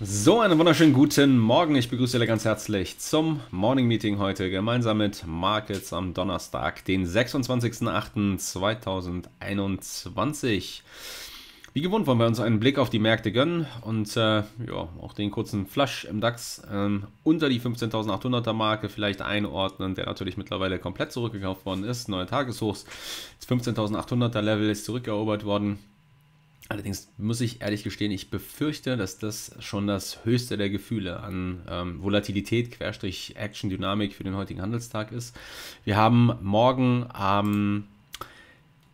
So, einen wunderschönen guten Morgen. Ich begrüße alle ganz herzlich zum Morning Meeting heute gemeinsam mit Markets am Donnerstag, den 26.08.2021. Wie gewohnt wollen wir uns einen Blick auf die Märkte gönnen und äh, ja, auch den kurzen Flash im DAX ähm, unter die 15.800er Marke vielleicht einordnen, der natürlich mittlerweile komplett zurückgekauft worden ist. Neue Tageshochs. Das 15.800er Level ist zurückerobert worden. Allerdings muss ich ehrlich gestehen, ich befürchte, dass das schon das höchste der Gefühle an ähm, Volatilität, Querstrich, Action, Dynamik für den heutigen Handelstag ist. Wir haben morgen am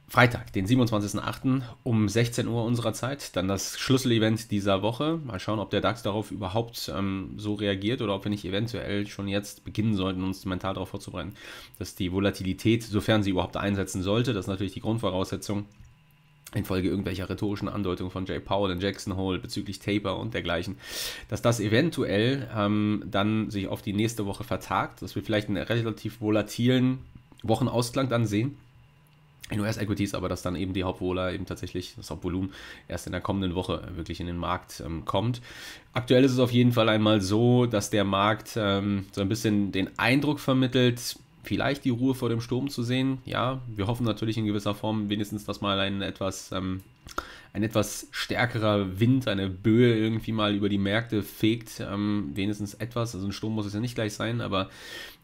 Freitag, den 27.08. um 16 Uhr unserer Zeit, dann das Schlüsselevent dieser Woche. Mal schauen, ob der DAX darauf überhaupt ähm, so reagiert oder ob wir nicht eventuell schon jetzt beginnen sollten, uns mental darauf vorzubereiten, dass die Volatilität, sofern sie überhaupt einsetzen sollte, das ist natürlich die Grundvoraussetzung, infolge irgendwelcher rhetorischen Andeutungen von Jay Powell und Jackson Hole bezüglich Taper und dergleichen, dass das eventuell ähm, dann sich auf die nächste Woche vertagt, dass wir vielleicht einen relativ volatilen Wochenausklang dann sehen in US-Equities, aber dass dann eben die Hauptwohler eben tatsächlich, das Hauptvolumen, erst in der kommenden Woche wirklich in den Markt ähm, kommt. Aktuell ist es auf jeden Fall einmal so, dass der Markt ähm, so ein bisschen den Eindruck vermittelt, vielleicht die Ruhe vor dem Sturm zu sehen. Ja, wir hoffen natürlich in gewisser Form wenigstens, dass mal ein etwas, ähm, ein etwas stärkerer Wind, eine Böe irgendwie mal über die Märkte fegt. Ähm, wenigstens etwas. Also ein Sturm muss es ja nicht gleich sein, aber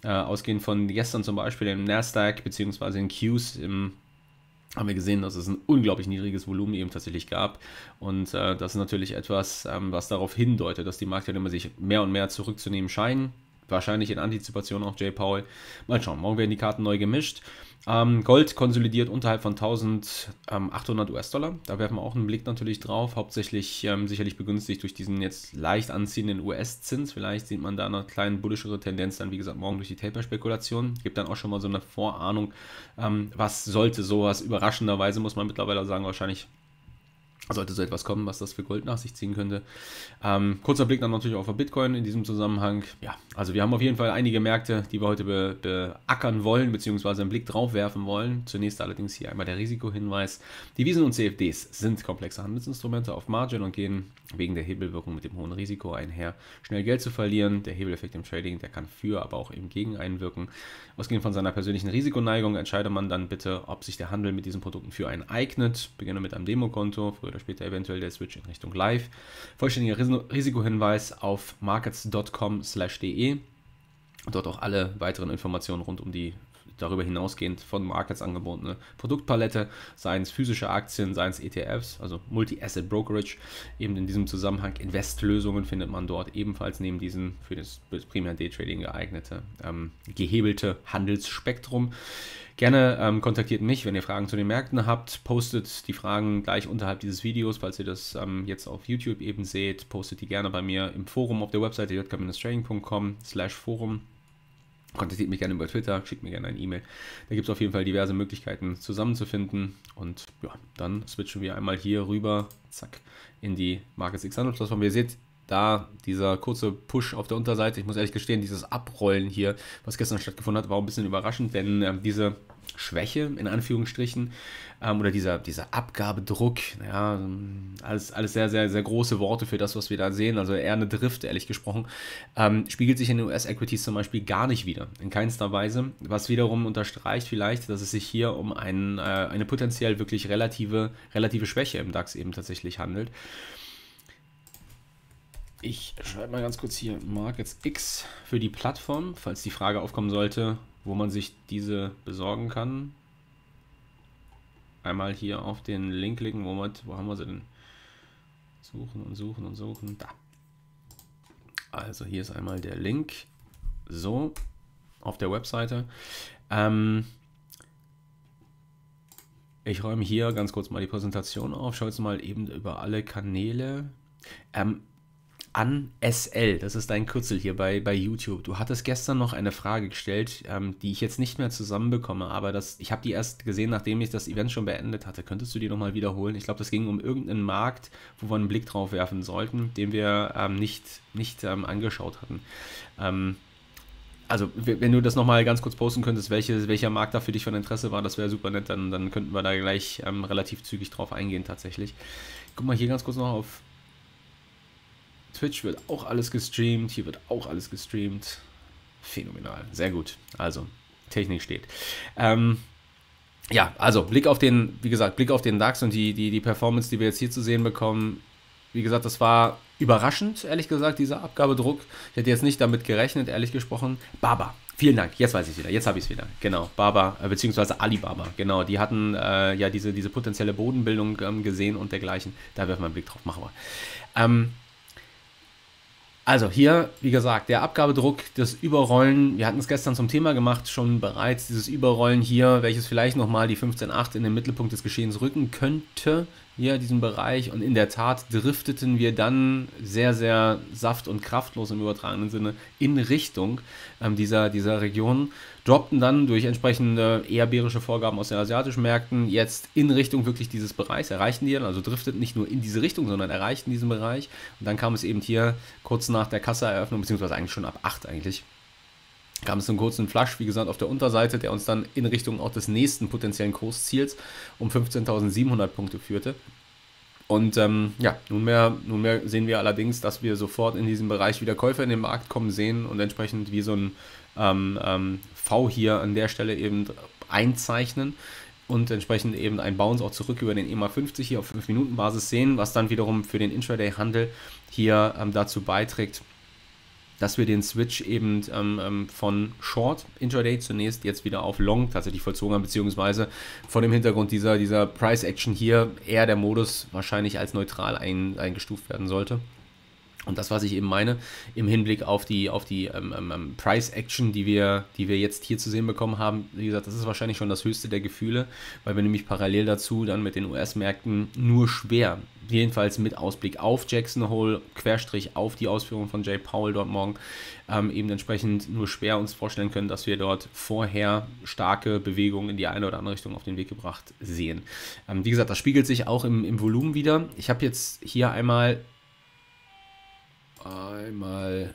äh, ausgehend von gestern zum Beispiel im Nasdaq bzw. in Qs im haben wir gesehen, dass es ein unglaublich niedriges Volumen eben tatsächlich gab. Und äh, das ist natürlich etwas, ähm, was darauf hindeutet, dass die Märkte sich mehr und mehr zurückzunehmen scheinen wahrscheinlich in Antizipation auf Jay Paul. Mal schauen, morgen werden die Karten neu gemischt. Ähm, Gold konsolidiert unterhalb von 1800 US-Dollar. Da werfen wir auch einen Blick natürlich drauf. Hauptsächlich ähm, sicherlich begünstigt durch diesen jetzt leicht anziehenden US-Zins. Vielleicht sieht man da eine kleine bullischere Tendenz dann, wie gesagt, morgen durch die Taper-Spekulation. Gibt dann auch schon mal so eine Vorahnung, ähm, was sollte sowas überraschenderweise, muss man mittlerweile sagen, wahrscheinlich sollte so etwas kommen, was das für Gold nach sich ziehen könnte. Ähm, kurzer Blick dann natürlich auch auf Bitcoin in diesem Zusammenhang. Ja, also wir haben auf jeden Fall einige Märkte, die wir heute be beackern wollen, beziehungsweise einen Blick drauf werfen wollen. Zunächst allerdings hier einmal der Risikohinweis. Devisen und CFDs sind komplexe Handelsinstrumente auf Margin und gehen wegen der Hebelwirkung mit dem hohen Risiko einher, schnell Geld zu verlieren. Der Hebeleffekt im Trading, der kann für, aber auch eben gegen einwirken. Ausgehend von seiner persönlichen Risikoneigung entscheidet man dann bitte, ob sich der Handel mit diesen Produkten für einen eignet. Beginne mit einem Demokonto, früher oder später eventuell der Switch in Richtung Live. Vollständiger Risikohinweis auf markets.com/de. Dort auch alle weiteren Informationen rund um die darüber hinausgehend von Markets angebotene Produktpalette, seien es physische Aktien, seien es ETFs, also Multi-Asset Brokerage. Eben in diesem Zusammenhang Investlösungen findet man dort ebenfalls neben diesem für das primär Daytrading geeignete ähm, gehebelte Handelsspektrum. Gerne ähm, kontaktiert mich, wenn ihr Fragen zu den Märkten habt. Postet die Fragen gleich unterhalb dieses Videos, falls ihr das ähm, jetzt auf YouTube eben seht. Postet die gerne bei mir im Forum auf der Webseite jk-trading.com slash Forum. Kontaktiert mich gerne über Twitter, schickt mir gerne eine E-Mail. Da gibt es auf jeden Fall diverse Möglichkeiten zusammenzufinden. Und ja, dann switchen wir einmal hier rüber, zack, in die Markets X Plattform. Ihr seht, da dieser kurze Push auf der Unterseite. Ich muss ehrlich gestehen, dieses Abrollen hier, was gestern stattgefunden hat, war ein bisschen überraschend, denn äh, diese Schwäche in Anführungsstrichen ähm, oder dieser, dieser Abgabedruck, ja, alles, alles sehr, sehr, sehr große Worte für das, was wir da sehen, also eher eine Drift, ehrlich gesprochen, ähm, spiegelt sich in den US-Equities zum Beispiel gar nicht wieder, in keinster Weise, was wiederum unterstreicht vielleicht, dass es sich hier um ein, äh, eine potenziell wirklich relative, relative Schwäche im DAX eben tatsächlich handelt. Ich schreibe mal ganz kurz hier Markets X für die Plattform, falls die Frage aufkommen sollte, wo man sich diese besorgen kann. Einmal hier auf den Link klicken. Moment, wo haben wir sie denn? Suchen und suchen und suchen. Da. Also hier ist einmal der Link. So, auf der Webseite. Ähm, ich räume hier ganz kurz mal die Präsentation auf. Schaue jetzt mal eben über alle Kanäle. Ähm, an SL, das ist dein Kürzel hier bei, bei YouTube. Du hattest gestern noch eine Frage gestellt, ähm, die ich jetzt nicht mehr zusammenbekomme, aber das, ich habe die erst gesehen, nachdem ich das Event schon beendet hatte. Könntest du die nochmal wiederholen? Ich glaube, das ging um irgendeinen Markt, wo wir einen Blick drauf werfen sollten, den wir ähm, nicht, nicht ähm, angeschaut hatten. Ähm, also, wenn du das nochmal ganz kurz posten könntest, welche, welcher Markt da für dich von Interesse war, das wäre super nett, dann, dann könnten wir da gleich ähm, relativ zügig drauf eingehen tatsächlich. Guck mal hier ganz kurz noch auf Twitch wird auch alles gestreamt, hier wird auch alles gestreamt. Phänomenal, sehr gut. Also, Technik steht. Ähm, ja, also Blick auf den, wie gesagt, Blick auf den DAX und die, die, die Performance, die wir jetzt hier zu sehen bekommen. Wie gesagt, das war überraschend, ehrlich gesagt, dieser Abgabedruck. Ich hätte jetzt nicht damit gerechnet, ehrlich gesprochen. Baba, Vielen Dank, jetzt weiß ich wieder, jetzt habe ich es wieder. Genau, Baba, äh, beziehungsweise Alibaba, genau. Die hatten äh, ja diese, diese potenzielle Bodenbildung ähm, gesehen und dergleichen. Da werfen wir einen Blick drauf, machen wir. Ähm, also hier, wie gesagt, der Abgabedruck, das Überrollen, wir hatten es gestern zum Thema gemacht, schon bereits, dieses Überrollen hier, welches vielleicht nochmal die 15.8 in den Mittelpunkt des Geschehens rücken könnte, hier diesen Bereich. Und in der Tat drifteten wir dann sehr, sehr saft- und kraftlos im übertragenen Sinne in Richtung ähm, dieser, dieser Region. Droppten dann durch entsprechende eher bärische Vorgaben aus den asiatischen Märkten jetzt in Richtung wirklich dieses Bereichs, erreichten die dann, also drifteten nicht nur in diese Richtung, sondern erreichten diesen Bereich. Und dann kam es eben hier kurz nach der Kasseeröffnung, beziehungsweise eigentlich schon ab 8 eigentlich, kam es zu einem kurzen Flash, wie gesagt, auf der Unterseite, der uns dann in Richtung auch des nächsten potenziellen Kursziels um 15.700 Punkte führte. Und ähm, ja, nunmehr, nunmehr sehen wir allerdings, dass wir sofort in diesem Bereich wieder Käufer in den Markt kommen sehen und entsprechend wie so ein ähm, ähm, V hier an der Stelle eben einzeichnen und entsprechend eben ein Bounce auch zurück über den EMA 50 hier auf 5-Minuten-Basis sehen, was dann wiederum für den Intraday-Handel hier ähm, dazu beiträgt, dass wir den Switch eben ähm, ähm, von Short Intraday zunächst jetzt wieder auf Long tatsächlich vollzogen haben, beziehungsweise vor dem Hintergrund dieser, dieser Price Action hier eher der Modus wahrscheinlich als neutral ein, eingestuft werden sollte. Und das, was ich eben meine, im Hinblick auf die, auf die ähm, ähm, ähm, Price-Action, die wir, die wir jetzt hier zu sehen bekommen haben, wie gesagt, das ist wahrscheinlich schon das höchste der Gefühle, weil wir nämlich parallel dazu dann mit den US-Märkten nur schwer, jedenfalls mit Ausblick auf Jackson Hole, Querstrich auf die Ausführung von Jay Powell dort morgen, ähm, eben entsprechend nur schwer uns vorstellen können, dass wir dort vorher starke Bewegungen in die eine oder andere Richtung auf den Weg gebracht sehen. Ähm, wie gesagt, das spiegelt sich auch im, im Volumen wieder. Ich habe jetzt hier einmal einmal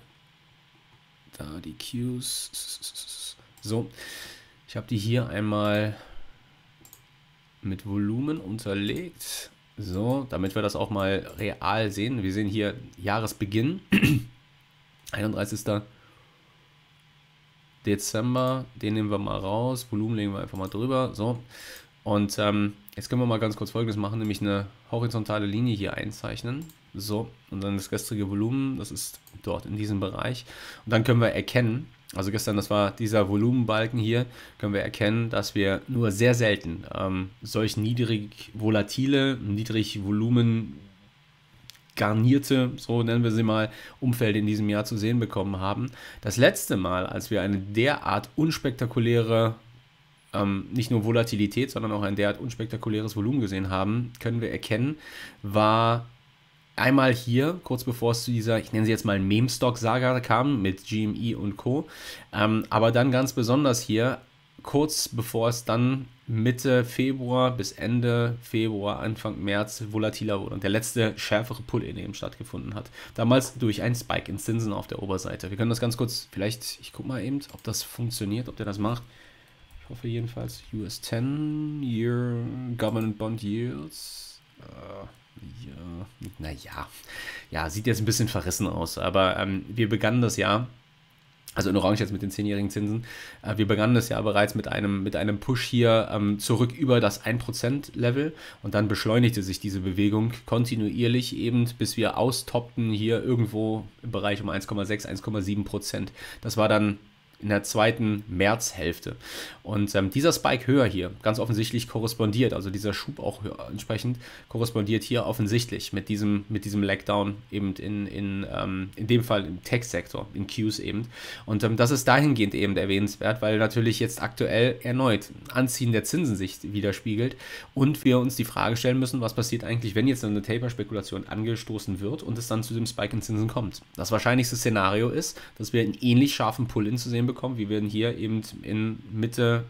da die Cues. So, ich habe die hier einmal mit Volumen unterlegt. So, damit wir das auch mal real sehen. Wir sehen hier Jahresbeginn, 31. Dezember. Den nehmen wir mal raus. Volumen legen wir einfach mal drüber. So, und ähm, jetzt können wir mal ganz kurz Folgendes machen, nämlich eine horizontale Linie hier einzeichnen. So, und dann das gestrige Volumen, das ist dort in diesem Bereich. Und dann können wir erkennen, also gestern, das war dieser Volumenbalken hier, können wir erkennen, dass wir nur sehr selten ähm, solch niedrig volatile, niedrig Volumen garnierte, so nennen wir sie mal, Umfeld in diesem Jahr zu sehen bekommen haben. Das letzte Mal, als wir eine derart unspektakuläre ähm, nicht nur Volatilität, sondern auch ein derart unspektakuläres Volumen gesehen haben, können wir erkennen, war Einmal hier, kurz bevor es zu dieser, ich nenne sie jetzt mal Meme-Stock-Saga kam mit GME und Co. Ähm, aber dann ganz besonders hier, kurz bevor es dann Mitte Februar bis Ende Februar, Anfang März volatiler wurde und der letzte schärfere Pull-In eben stattgefunden hat. Damals durch einen Spike in Zinsen auf der Oberseite. Wir können das ganz kurz, vielleicht, ich gucke mal eben, ob das funktioniert, ob der das macht. Ich hoffe jedenfalls, US 10 Year Government Bond Yields. Uh, ja, naja, ja, sieht jetzt ein bisschen verrissen aus, aber ähm, wir begannen das Jahr, also in Orange jetzt mit den 10-jährigen Zinsen, äh, wir begannen das Jahr bereits mit einem, mit einem Push hier ähm, zurück über das 1%-Level und dann beschleunigte sich diese Bewegung kontinuierlich eben, bis wir austoppten hier irgendwo im Bereich um 1,6, 1,7%. Das war dann in der zweiten Märzhälfte. Und ähm, dieser Spike höher hier, ganz offensichtlich korrespondiert, also dieser Schub auch entsprechend korrespondiert hier offensichtlich mit diesem, mit diesem Lagdown eben in, in, ähm, in dem Fall im Tech-Sektor, in Qs eben. Und ähm, das ist dahingehend eben erwähnenswert, weil natürlich jetzt aktuell erneut Anziehen der Zinsen sich widerspiegelt und wir uns die Frage stellen müssen, was passiert eigentlich, wenn jetzt eine Taper-Spekulation angestoßen wird und es dann zu dem Spike in Zinsen kommt. Das wahrscheinlichste Szenario ist, dass wir einen ähnlich scharfen Pull-in zu sehen bekommen, wie wir ihn hier eben in Mitte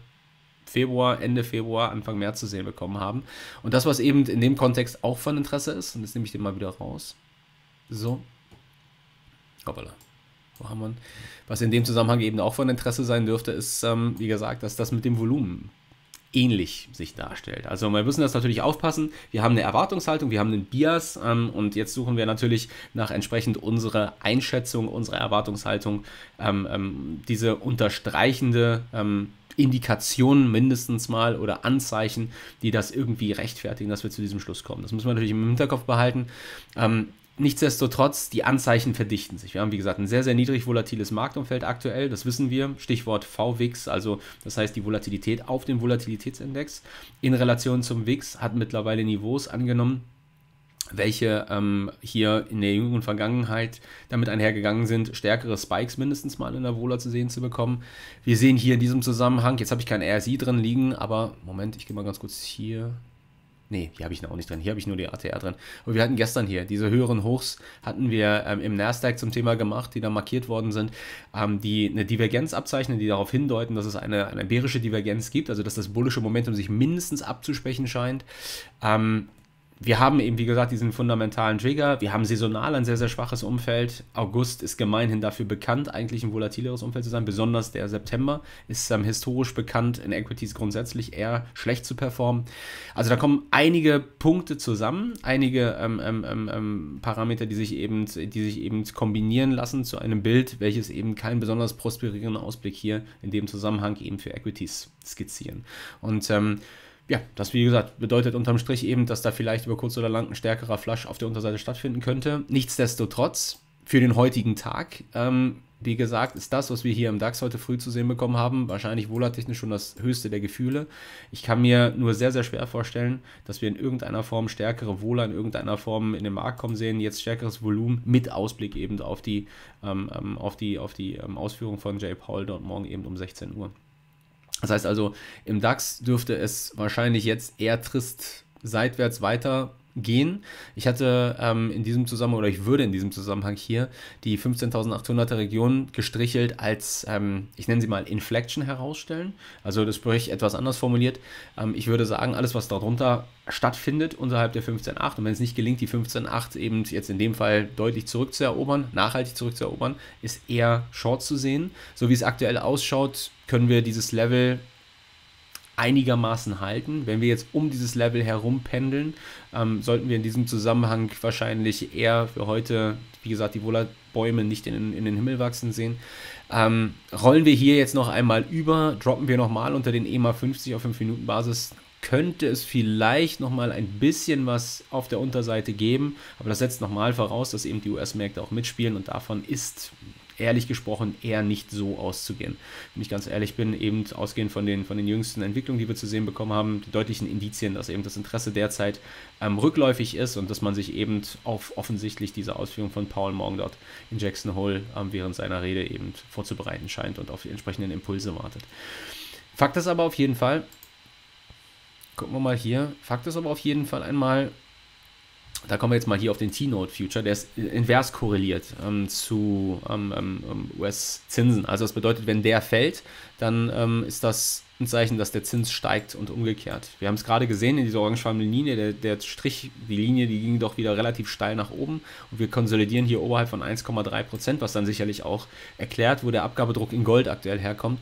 Februar, Ende Februar, Anfang März zu sehen bekommen haben. Und das, was eben in dem Kontext auch von Interesse ist, und das nehme ich den mal wieder raus. So. Hoppala. Wo haben wir Was in dem Zusammenhang eben auch von Interesse sein dürfte, ist, ähm, wie gesagt, dass das mit dem Volumen ähnlich sich darstellt. Also wir müssen das natürlich aufpassen. Wir haben eine Erwartungshaltung, wir haben einen Bias ähm, und jetzt suchen wir natürlich nach entsprechend unserer Einschätzung, unserer Erwartungshaltung ähm, ähm, diese unterstreichende ähm, Indikationen mindestens mal oder Anzeichen, die das irgendwie rechtfertigen, dass wir zu diesem Schluss kommen. Das müssen wir natürlich im Hinterkopf behalten. Ähm, Nichtsdestotrotz, die Anzeichen verdichten sich. Wir haben, wie gesagt, ein sehr, sehr niedrig volatiles Marktumfeld aktuell. Das wissen wir. Stichwort VWIX, also das heißt die Volatilität auf dem Volatilitätsindex in Relation zum WIX hat mittlerweile Niveaus angenommen, welche ähm, hier in der jüngeren Vergangenheit damit einhergegangen sind, stärkere Spikes mindestens mal in der Vola zu sehen zu bekommen. Wir sehen hier in diesem Zusammenhang, jetzt habe ich kein RSI drin liegen, aber Moment, ich gehe mal ganz kurz hier Nee, hier habe ich noch auch nicht drin. Hier habe ich nur die ATR drin. Aber wir hatten gestern hier diese höheren Hochs, hatten wir ähm, im Nasdaq zum Thema gemacht, die da markiert worden sind, ähm, die eine Divergenz abzeichnen, die darauf hindeuten, dass es eine, eine bärische Divergenz gibt, also dass das bullische Momentum sich mindestens abzusprechen scheint. Ähm, wir haben eben, wie gesagt, diesen fundamentalen Trigger. Wir haben saisonal ein sehr, sehr schwaches Umfeld. August ist gemeinhin dafür bekannt, eigentlich ein volatileres Umfeld zu sein. Besonders der September ist ähm, historisch bekannt, in Equities grundsätzlich eher schlecht zu performen. Also da kommen einige Punkte zusammen, einige ähm, ähm, ähm, ähm Parameter, die sich, eben, die sich eben kombinieren lassen zu einem Bild, welches eben keinen besonders prosperierenden Ausblick hier in dem Zusammenhang eben für Equities skizzieren. Und ähm, ja, das wie gesagt bedeutet unterm Strich eben, dass da vielleicht über kurz oder lang ein stärkerer Flush auf der Unterseite stattfinden könnte. Nichtsdestotrotz, für den heutigen Tag, ähm, wie gesagt, ist das, was wir hier im DAX heute früh zu sehen bekommen haben, wahrscheinlich wohlertechnisch schon das höchste der Gefühle. Ich kann mir nur sehr, sehr schwer vorstellen, dass wir in irgendeiner Form stärkere Wohler in irgendeiner Form in den Markt kommen sehen, jetzt stärkeres Volumen mit Ausblick eben auf die, ähm, ähm auf die, auf die ähm, Ausführung von Jay Paul dort morgen eben um 16 Uhr. Das heißt also, im DAX dürfte es wahrscheinlich jetzt eher trist seitwärts weitergehen. Ich hatte ähm, in diesem Zusammenhang, oder ich würde in diesem Zusammenhang hier die 15.800er Region gestrichelt als, ähm, ich nenne sie mal Inflection herausstellen. Also das sprich etwas anders formuliert. Ähm, ich würde sagen, alles, was darunter stattfindet, unterhalb der 15.8 und wenn es nicht gelingt, die 15.8 eben jetzt in dem Fall deutlich zurückzuerobern, nachhaltig zurückzuerobern, ist eher Short zu sehen. So wie es aktuell ausschaut, können wir dieses Level einigermaßen halten. Wenn wir jetzt um dieses Level herum pendeln, ähm, sollten wir in diesem Zusammenhang wahrscheinlich eher für heute, wie gesagt, die Wohlerbäume nicht in, in, den Himmel wachsen sehen. Ähm, rollen wir hier jetzt noch einmal über, droppen wir nochmal unter den EMA 50 auf 5 Minuten Basis, könnte es vielleicht nochmal ein bisschen was auf der Unterseite geben, aber das setzt nochmal voraus, dass eben die US-Märkte auch mitspielen und davon ist ehrlich gesprochen eher nicht so auszugehen. Wenn ich ganz ehrlich bin, eben ausgehend von den, von den jüngsten Entwicklungen, die wir zu sehen bekommen haben, die deutlichen Indizien, dass eben das Interesse derzeit ähm, rückläufig ist und dass man sich eben auf offensichtlich diese Ausführung von Paul morgen dort in Jackson Hole ähm, während seiner Rede eben vorzubereiten scheint und auf die entsprechenden Impulse wartet. Fakt ist aber auf jeden Fall, gucken wir mal hier, Fakt ist aber auf jeden Fall einmal, da kommen wir jetzt mal hier auf den T-Note Future, der ist invers korreliert ähm, zu ähm, ähm, ähm US-Zinsen. Also das bedeutet, wenn der fällt, dann ähm, ist das ein Zeichen, dass der Zins steigt und umgekehrt. Wir haben es gerade gesehen in dieser orangefarbenen Linie, der, der, Strich, die Linie, die ging doch wieder relativ steil nach oben und wir konsolidieren hier oberhalb von 1,3 Prozent, was dann sicherlich auch erklärt, wo der Abgabedruck in Gold aktuell herkommt.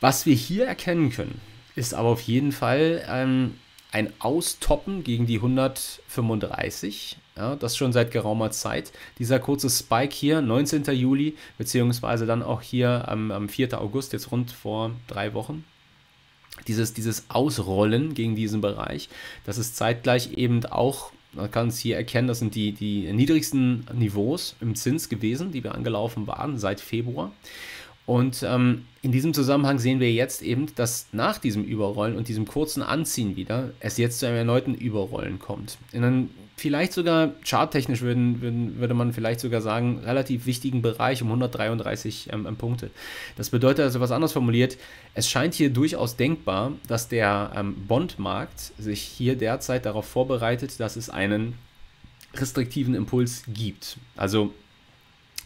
Was wir hier erkennen können, ist aber auf jeden Fall ähm, ein Austoppen gegen die 135. Ja, das schon seit geraumer Zeit. Dieser kurze Spike hier, 19. Juli, beziehungsweise dann auch hier am, am 4. August, jetzt rund vor drei Wochen. Dieses, dieses Ausrollen gegen diesen Bereich, das ist zeitgleich eben auch, man kann es hier erkennen, das sind die, die niedrigsten Niveaus im Zins gewesen, die wir angelaufen waren seit Februar. Und ähm, in diesem Zusammenhang sehen wir jetzt eben, dass nach diesem Überrollen und diesem kurzen Anziehen wieder es jetzt zu einem erneuten Überrollen kommt. In einem vielleicht sogar charttechnisch würden, würden, würde man vielleicht sogar sagen, relativ wichtigen Bereich um 133 ähm, Punkte. Das bedeutet also was anderes formuliert, es scheint hier durchaus denkbar, dass der ähm, Bondmarkt sich hier derzeit darauf vorbereitet, dass es einen restriktiven Impuls gibt. Also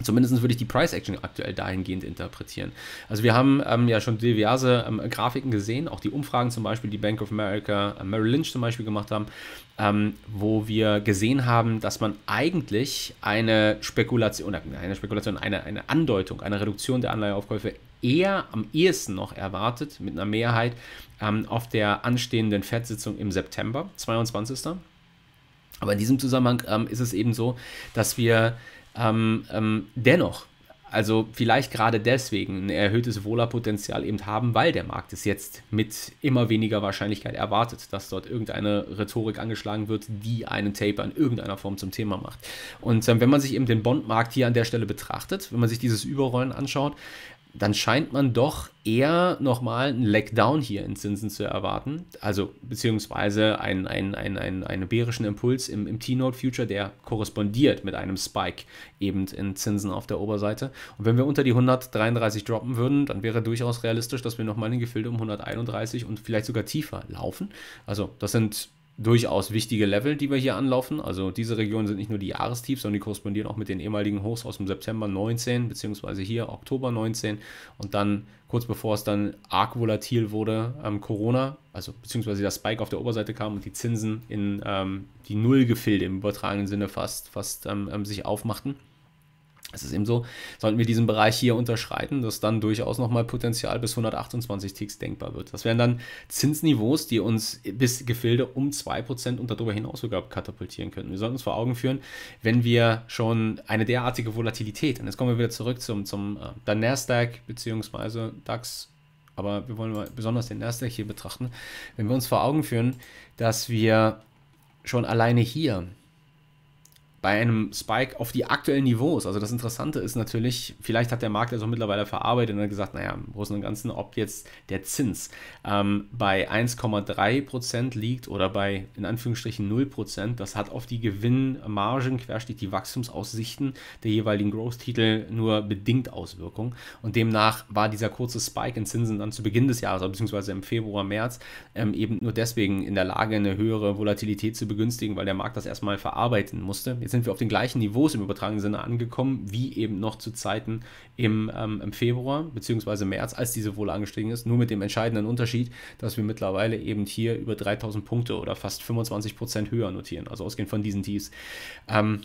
Zumindest würde ich die Price Action aktuell dahingehend interpretieren. Also wir haben ähm, ja schon diverse ähm, Grafiken gesehen, auch die Umfragen zum Beispiel, die Bank of America, äh, Merrill Lynch zum Beispiel gemacht haben, ähm, wo wir gesehen haben, dass man eigentlich eine Spekulation, eine Spekulation, eine, eine Andeutung, eine Reduktion der Anleiheaufkäufe eher am ehesten noch erwartet, mit einer Mehrheit ähm, auf der anstehenden FED-Sitzung im September 22. Aber in diesem Zusammenhang ähm, ist es eben so, dass wir ähm, ähm, dennoch, also vielleicht gerade deswegen ein erhöhtes Wohlerpotenzial eben haben, weil der Markt es jetzt mit immer weniger Wahrscheinlichkeit erwartet, dass dort irgendeine Rhetorik angeschlagen wird, die einen Taper in irgendeiner Form zum Thema macht. Und ähm, wenn man sich eben den Bondmarkt hier an der Stelle betrachtet, wenn man sich dieses Überrollen anschaut, dann scheint man doch eher nochmal einen Leckdown hier in Zinsen zu erwarten. Also beziehungsweise einen, einen, einen, einen, einen bärischen Impuls im, im T-Note-Future, der korrespondiert mit einem Spike eben in Zinsen auf der Oberseite. Und wenn wir unter die 133 droppen würden, dann wäre durchaus realistisch, dass wir nochmal in Gefilde um 131 und vielleicht sogar tiefer laufen. Also das sind durchaus wichtige Level, die wir hier anlaufen. Also diese Regionen sind nicht nur die Jahrestiefs, sondern die korrespondieren auch mit den ehemaligen Hochs aus dem September 19, beziehungsweise hier Oktober 19 und dann kurz bevor es dann arg volatil wurde, ähm, Corona, also beziehungsweise der Spike auf der Oberseite kam und die Zinsen in ähm, die Nullgefilde im übertragenen Sinne fast, fast ähm, ähm sich aufmachten. Es ist eben so, sollten wir diesen Bereich hier unterschreiten, dass dann durchaus nochmal Potenzial bis 128 Ticks denkbar wird. Das wären dann Zinsniveaus, die uns bis Gefilde um 2% und darüber hinaus sogar katapultieren könnten. Wir sollten uns vor Augen führen, wenn wir schon eine derartige Volatilität, und jetzt kommen wir wieder zurück zum, zum äh, Nasdaq bzw. DAX, aber wir wollen mal besonders den Nasdaq hier betrachten, wenn wir uns vor Augen führen, dass wir schon alleine hier bei einem Spike auf die aktuellen Niveaus. Also das Interessante ist natürlich, vielleicht hat der Markt auch mittlerweile verarbeitet und hat gesagt, naja, im Großen und Ganzen, ob jetzt der Zins ähm, bei 1,3% liegt oder bei in Anführungsstrichen 0%, das hat auf die Gewinnmargen, quersteht die Wachstumsaussichten der jeweiligen Growth-Titel nur bedingt Auswirkungen. Und demnach war dieser kurze Spike in Zinsen dann zu Beginn des Jahres, beziehungsweise im Februar, März, ähm, eben nur deswegen in der Lage, eine höhere Volatilität zu begünstigen, weil der Markt das erstmal verarbeiten musste. Jetzt sind wir auf den gleichen Niveaus im übertragenen Sinne angekommen, wie eben noch zu Zeiten im, ähm, im Februar bzw. März, als diese Wohle angestiegen ist. Nur mit dem entscheidenden Unterschied, dass wir mittlerweile eben hier über 3000 Punkte oder fast 25 Prozent höher notieren, also ausgehend von diesen Tiefs. Ähm,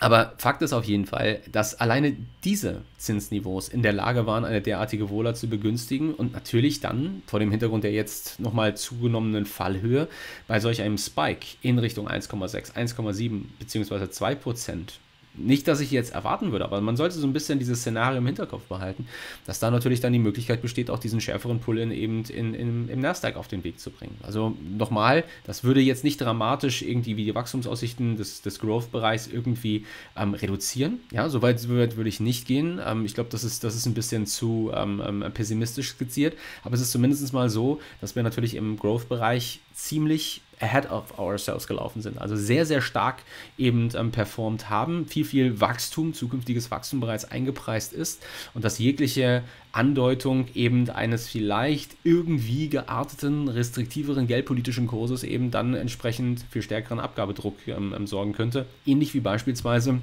aber Fakt ist auf jeden Fall, dass alleine diese Zinsniveaus in der Lage waren, eine derartige Wohler zu begünstigen und natürlich dann vor dem Hintergrund der jetzt nochmal zugenommenen Fallhöhe bei solch einem Spike in Richtung 1,6, 1,7 bzw. 2 Prozent nicht, dass ich jetzt erwarten würde, aber man sollte so ein bisschen dieses Szenario im Hinterkopf behalten, dass da natürlich dann die Möglichkeit besteht, auch diesen schärferen Pull-in eben in, in, im Nasdaq auf den Weg zu bringen. Also nochmal, das würde jetzt nicht dramatisch irgendwie wie die Wachstumsaussichten des, des Growth-Bereichs irgendwie ähm, reduzieren. Ja, so weit, würde ich nicht gehen. Ähm, ich glaube, das ist, das ist ein bisschen zu ähm, ähm, pessimistisch skizziert, aber es ist zumindest mal so, dass wir natürlich im Growth-Bereich ziemlich ahead of ourselves gelaufen sind. Also sehr, sehr stark eben ähm, performt haben, viel, viel Wachstum, zukünftiges Wachstum bereits eingepreist ist und dass jegliche Andeutung eben eines vielleicht irgendwie gearteten, restriktiveren geldpolitischen Kurses eben dann entsprechend für stärkeren Abgabedruck ähm, ähm sorgen könnte. Ähnlich wie beispielsweise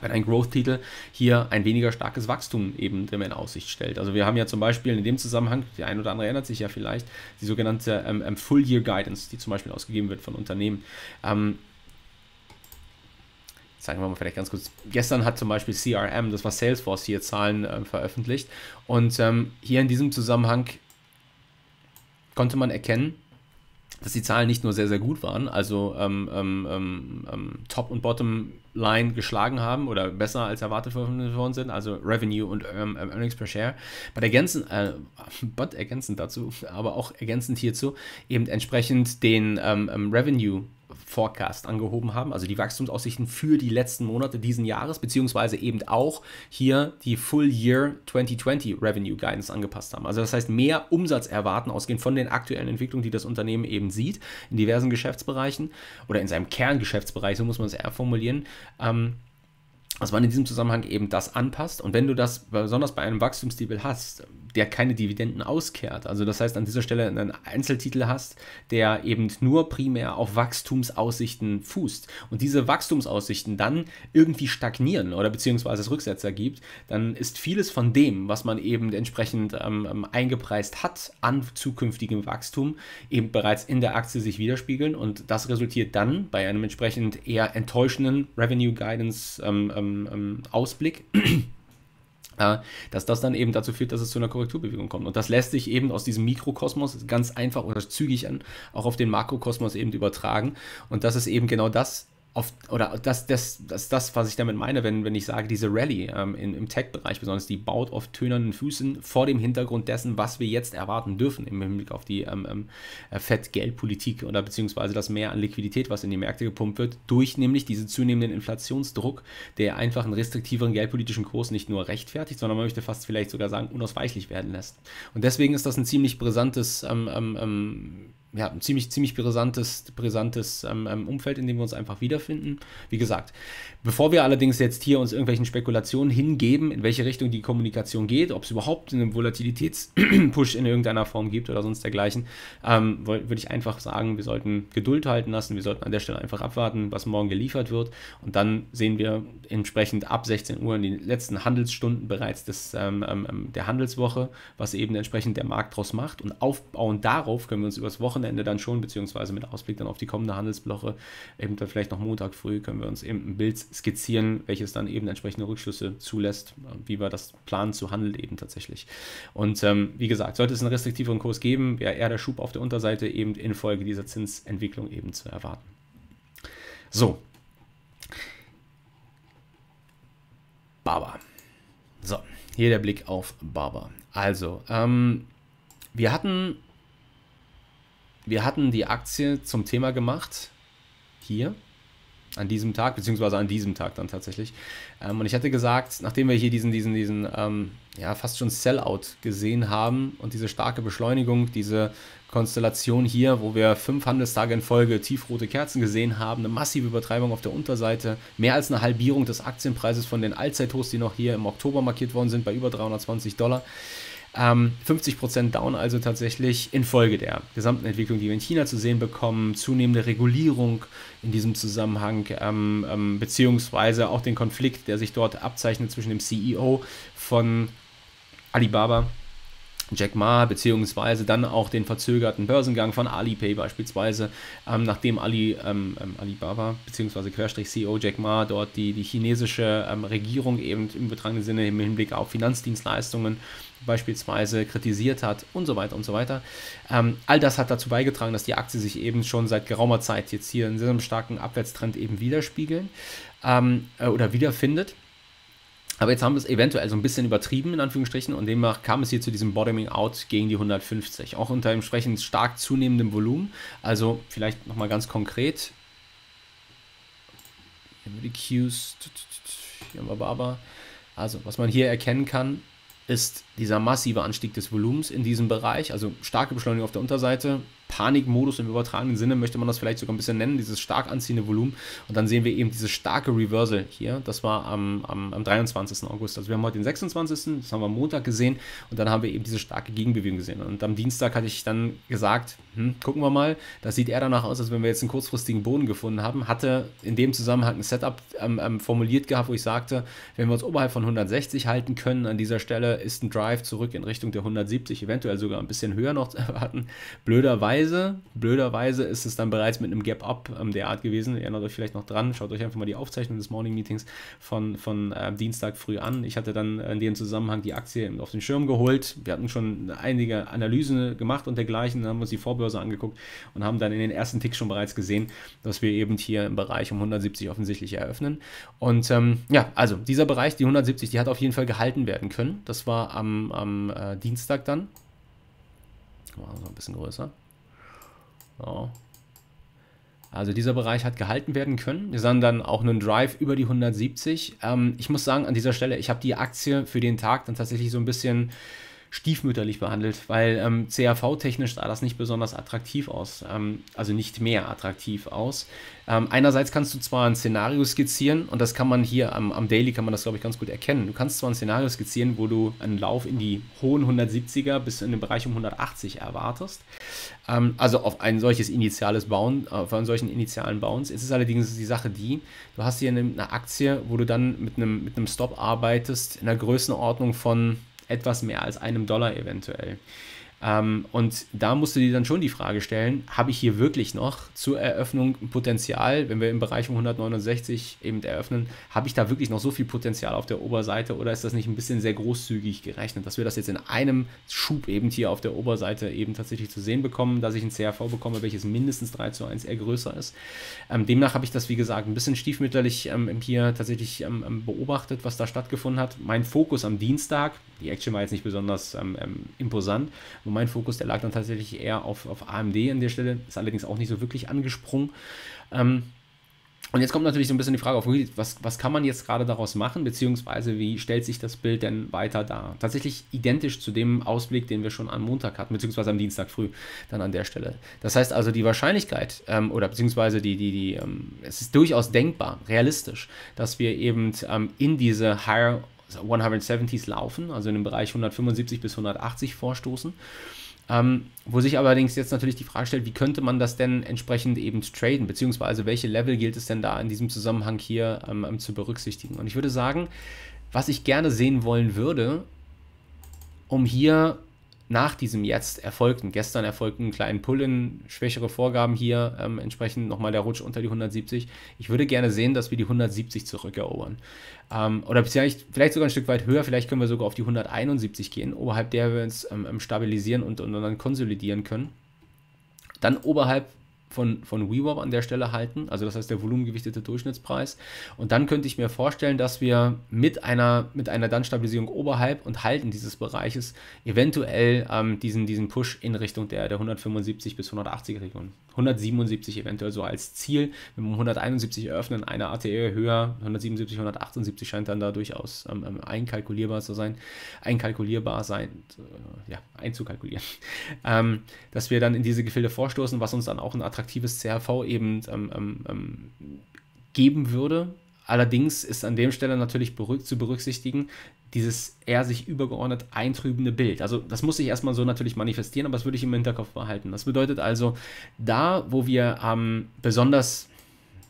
wenn ein Growth-Titel hier ein weniger starkes Wachstum eben in Aussicht stellt. Also wir haben ja zum Beispiel in dem Zusammenhang, der ein oder andere erinnert sich ja vielleicht, die sogenannte ähm, ähm Full-Year-Guidance, die zum Beispiel ausgegeben wird von Unternehmen. Ähm, zeigen wir mal vielleicht ganz kurz. Gestern hat zum Beispiel CRM, das war Salesforce, hier Zahlen äh, veröffentlicht. Und ähm, hier in diesem Zusammenhang konnte man erkennen, dass die Zahlen nicht nur sehr, sehr gut waren, also ähm, ähm, ähm, ähm Top- und Bottom-Line geschlagen haben oder besser als erwartet worden sind, also Revenue und ähm, Earnings per Share. But ergänzend, äh, but ergänzend dazu, aber auch ergänzend hierzu, eben entsprechend den Revenue Forecast angehoben haben, also die Wachstumsaussichten für die letzten Monate diesen Jahres, beziehungsweise eben auch hier die Full Year 2020 Revenue Guidance angepasst haben. Also das heißt, mehr Umsatz erwarten, ausgehend von den aktuellen Entwicklungen, die das Unternehmen eben sieht, in diversen Geschäftsbereichen oder in seinem Kerngeschäftsbereich, so muss man es eher formulieren. Ähm, dass man in diesem Zusammenhang eben das anpasst. Und wenn du das besonders bei einem Wachstumstitel hast, der keine Dividenden auskehrt. Also das heißt, an dieser Stelle einen Einzeltitel hast, der eben nur primär auf Wachstumsaussichten fußt und diese Wachstumsaussichten dann irgendwie stagnieren oder beziehungsweise es Rücksetzer gibt, dann ist vieles von dem, was man eben entsprechend ähm, ähm eingepreist hat an zukünftigem Wachstum, eben bereits in der Aktie sich widerspiegeln und das resultiert dann bei einem entsprechend eher enttäuschenden Revenue Guidance ähm, ähm, ähm Ausblick äh, dass das dann eben dazu führt, dass es zu einer Korrekturbewegung kommt. Und das lässt sich eben aus diesem Mikrokosmos ganz einfach oder zügig an, auch auf den Makrokosmos eben übertragen. Und das ist eben genau das, auf, oder das, das, das, das, was ich damit meine, wenn, wenn ich sage, diese Rallye ähm, in, im Tech-Bereich besonders, die baut auf tönernen Füßen vor dem Hintergrund dessen, was wir jetzt erwarten dürfen im Hinblick auf die ähm, ähm, äh, Fett-Geldpolitik oder beziehungsweise das Mehr an Liquidität, was in die Märkte gepumpt wird, durch nämlich diesen zunehmenden Inflationsdruck, der einfach einen restriktiveren geldpolitischen Kurs nicht nur rechtfertigt, sondern man möchte fast vielleicht sogar sagen, unausweichlich werden lässt. Und deswegen ist das ein ziemlich brisantes ähm, ähm, ähm ja, ein ziemlich, ziemlich brisantes, brisantes ähm, ähm, Umfeld, in dem wir uns einfach wiederfinden. Wie gesagt, bevor wir allerdings jetzt hier uns irgendwelchen Spekulationen hingeben, in welche Richtung die Kommunikation geht, ob es überhaupt einen Volatilitätspush in irgendeiner Form gibt oder sonst dergleichen, ähm, würde ich einfach sagen, wir sollten Geduld halten lassen, wir sollten an der Stelle einfach abwarten, was morgen geliefert wird. Und dann sehen wir entsprechend ab 16 Uhr in den letzten Handelsstunden bereits des, ähm, ähm, ähm, der Handelswoche, was eben entsprechend der Markt daraus macht. Und aufbauend darauf können wir uns übers Wochenende Wochenende dann schon, beziehungsweise mit Ausblick dann auf die kommende Handelsbloche, eben dann vielleicht noch Montag früh, können wir uns eben ein Bild skizzieren, welches dann eben entsprechende Rückschlüsse zulässt, wie wir das planen zu handeln eben tatsächlich. Und ähm, wie gesagt, sollte es einen restriktiveren Kurs geben, wäre eher der Schub auf der Unterseite eben infolge dieser Zinsentwicklung eben zu erwarten. So. Barber. So, hier der Blick auf Barber. Also, ähm, wir hatten wir hatten die Aktie zum Thema gemacht, hier, an diesem Tag, beziehungsweise an diesem Tag dann tatsächlich. Ähm, und ich hatte gesagt, nachdem wir hier diesen, diesen, diesen, ähm, ja, fast schon Sellout gesehen haben und diese starke Beschleunigung, diese Konstellation hier, wo wir fünf Handelstage in Folge tiefrote Kerzen gesehen haben, eine massive Übertreibung auf der Unterseite, mehr als eine Halbierung des Aktienpreises von den Allzeithochs, die noch hier im Oktober markiert worden sind, bei über 320 Dollar. Ähm, 50% down also tatsächlich infolge der gesamten Entwicklung, die wir in China zu sehen bekommen, zunehmende Regulierung in diesem Zusammenhang, ähm, ähm, beziehungsweise auch den Konflikt, der sich dort abzeichnet zwischen dem CEO von Alibaba Jack Ma, beziehungsweise dann auch den verzögerten Börsengang von Alipay beispielsweise, ähm, nachdem Ali, ähm, ähm Alibaba, beziehungsweise Querstrich CEO Jack Ma dort die, die chinesische ähm, Regierung eben im betragenen Sinne im Hinblick auf Finanzdienstleistungen beispielsweise kritisiert hat und so weiter und so weiter. Ähm, all das hat dazu beigetragen, dass die Aktie sich eben schon seit geraumer Zeit jetzt hier in diesem starken Abwärtstrend eben widerspiegeln ähm, äh, oder wiederfindet. Aber jetzt haben wir es eventuell so ein bisschen übertrieben, in Anführungsstrichen, und demnach kam es hier zu diesem Bottoming Out gegen die 150. Auch unter entsprechend stark zunehmendem Volumen. Also vielleicht nochmal ganz konkret. Hier haben wir die Qs. Hier haben wir Baba. Also, was man hier erkennen kann, ist dieser massive Anstieg des Volumens in diesem Bereich, also starke Beschleunigung auf der Unterseite, Panikmodus im übertragenen Sinne, möchte man das vielleicht sogar ein bisschen nennen, dieses stark anziehende Volumen. Und dann sehen wir eben dieses starke Reversal hier. Das war am, am, am 23. August. Also wir haben heute den 26., das haben wir am Montag gesehen und dann haben wir eben diese starke Gegenbewegung gesehen. Und am Dienstag hatte ich dann gesagt, hm, gucken wir mal, das sieht eher danach aus, als wenn wir jetzt einen kurzfristigen Boden gefunden haben. Hatte in dem Zusammenhang ein Setup ähm, ähm, formuliert gehabt, wo ich sagte, wenn wir uns oberhalb von 160 halten können, an dieser Stelle ist ein Drive zurück in Richtung der 170, eventuell sogar ein bisschen höher noch zu erwarten. Blöderweise blöderweise, blöderweise ist es dann bereits mit einem Gap-Up ähm, der gewesen. Ihr erinnert euch vielleicht noch dran. Schaut euch einfach mal die Aufzeichnung des Morning Meetings von, von äh, Dienstag früh an. Ich hatte dann in dem Zusammenhang die Aktie auf den Schirm geholt. Wir hatten schon einige Analysen gemacht und dergleichen. Dann haben wir uns die Vorbörse angeguckt und haben dann in den ersten Ticks schon bereits gesehen, dass wir eben hier im Bereich um 170 offensichtlich eröffnen. Und ähm, ja, also dieser Bereich, die 170, die hat auf jeden Fall gehalten werden können. Das war am, am äh, Dienstag dann. War so ein bisschen größer. So. Also dieser Bereich hat gehalten werden können. Wir sahen dann auch einen Drive über die 170. Ähm, ich muss sagen, an dieser Stelle, ich habe die Aktie für den Tag dann tatsächlich so ein bisschen stiefmütterlich behandelt, weil ähm, CAV-technisch sah das nicht besonders attraktiv aus, ähm, also nicht mehr attraktiv aus. Ähm, einerseits kannst du zwar ein Szenario skizzieren und das kann man hier am, am Daily, kann man das glaube ich ganz gut erkennen. Du kannst zwar ein Szenario skizzieren, wo du einen Lauf in die hohen 170er bis in den Bereich um 180 erwartest, ähm, also auf ein solches initiales Bauen, auf einen solchen initialen Bounce. Es ist allerdings die Sache die, du hast hier eine, eine Aktie, wo du dann mit einem, mit einem Stop arbeitest in der Größenordnung von etwas mehr als einem Dollar eventuell. Ähm, und da musst du dir dann schon die Frage stellen, habe ich hier wirklich noch zur Eröffnung Potenzial, wenn wir im Bereich von 169 eben eröffnen, habe ich da wirklich noch so viel Potenzial auf der Oberseite oder ist das nicht ein bisschen sehr großzügig gerechnet, dass wir das jetzt in einem Schub eben hier auf der Oberseite eben tatsächlich zu sehen bekommen, dass ich ein CRV bekomme, welches mindestens 3 zu 1 eher größer ist. Ähm, demnach habe ich das, wie gesagt, ein bisschen stiefmütterlich ähm, hier tatsächlich ähm, ähm, beobachtet, was da stattgefunden hat. Mein Fokus am Dienstag, die Action war jetzt nicht besonders ähm, imposant, und mein Fokus, der lag dann tatsächlich eher auf, auf AMD an der Stelle, ist allerdings auch nicht so wirklich angesprungen. Ähm, und jetzt kommt natürlich so ein bisschen die Frage auf, was, was kann man jetzt gerade daraus machen, beziehungsweise wie stellt sich das Bild denn weiter dar? Tatsächlich identisch zu dem Ausblick, den wir schon am Montag hatten, beziehungsweise am Dienstag früh dann an der Stelle. Das heißt also, die Wahrscheinlichkeit, ähm, oder beziehungsweise die, die, die, ähm, es ist durchaus denkbar, realistisch, dass wir eben ähm, in diese Higher 170s laufen, also in dem Bereich 175 bis 180 vorstoßen. Ähm, wo sich allerdings jetzt natürlich die Frage stellt, wie könnte man das denn entsprechend eben traden, beziehungsweise welche Level gilt es denn da in diesem Zusammenhang hier ähm, ähm zu berücksichtigen? Und ich würde sagen, was ich gerne sehen wollen würde, um hier nach diesem jetzt erfolgten, gestern erfolgten kleinen Pull-in, schwächere Vorgaben hier, ähm, entsprechend nochmal der Rutsch unter die 170. Ich würde gerne sehen, dass wir die 170 zurückerobern. Ähm, oder vielleicht, vielleicht sogar ein Stück weit höher, vielleicht können wir sogar auf die 171 gehen, oberhalb der wir uns ähm, ähm, stabilisieren und, und dann konsolidieren können. Dann oberhalb von, von WeWork an der Stelle halten, also das heißt der volumengewichtete Durchschnittspreis. Und dann könnte ich mir vorstellen, dass wir mit einer, mit einer dann Stabilisierung oberhalb und Halten dieses Bereiches eventuell ähm, diesen, diesen Push in Richtung der, der 175 bis 180 Region 177 eventuell so als Ziel. Wenn wir 171 eröffnen, eine ATE höher, 177, 178 scheint dann da durchaus ähm, ähm, einkalkulierbar zu sein, einkalkulierbar sein, äh, ja, einzukalkulieren. Ähm, dass wir dann in diese Gefilde vorstoßen, was uns dann auch ein attraktives CRV eben ähm, ähm, ähm, geben würde. Allerdings ist an dem Stelle natürlich zu berücksichtigen, dieses eher sich übergeordnet eintrübende Bild. Also das muss sich erstmal so natürlich manifestieren, aber das würde ich im Hinterkopf behalten. Das bedeutet also, da, wo wir ähm, besonders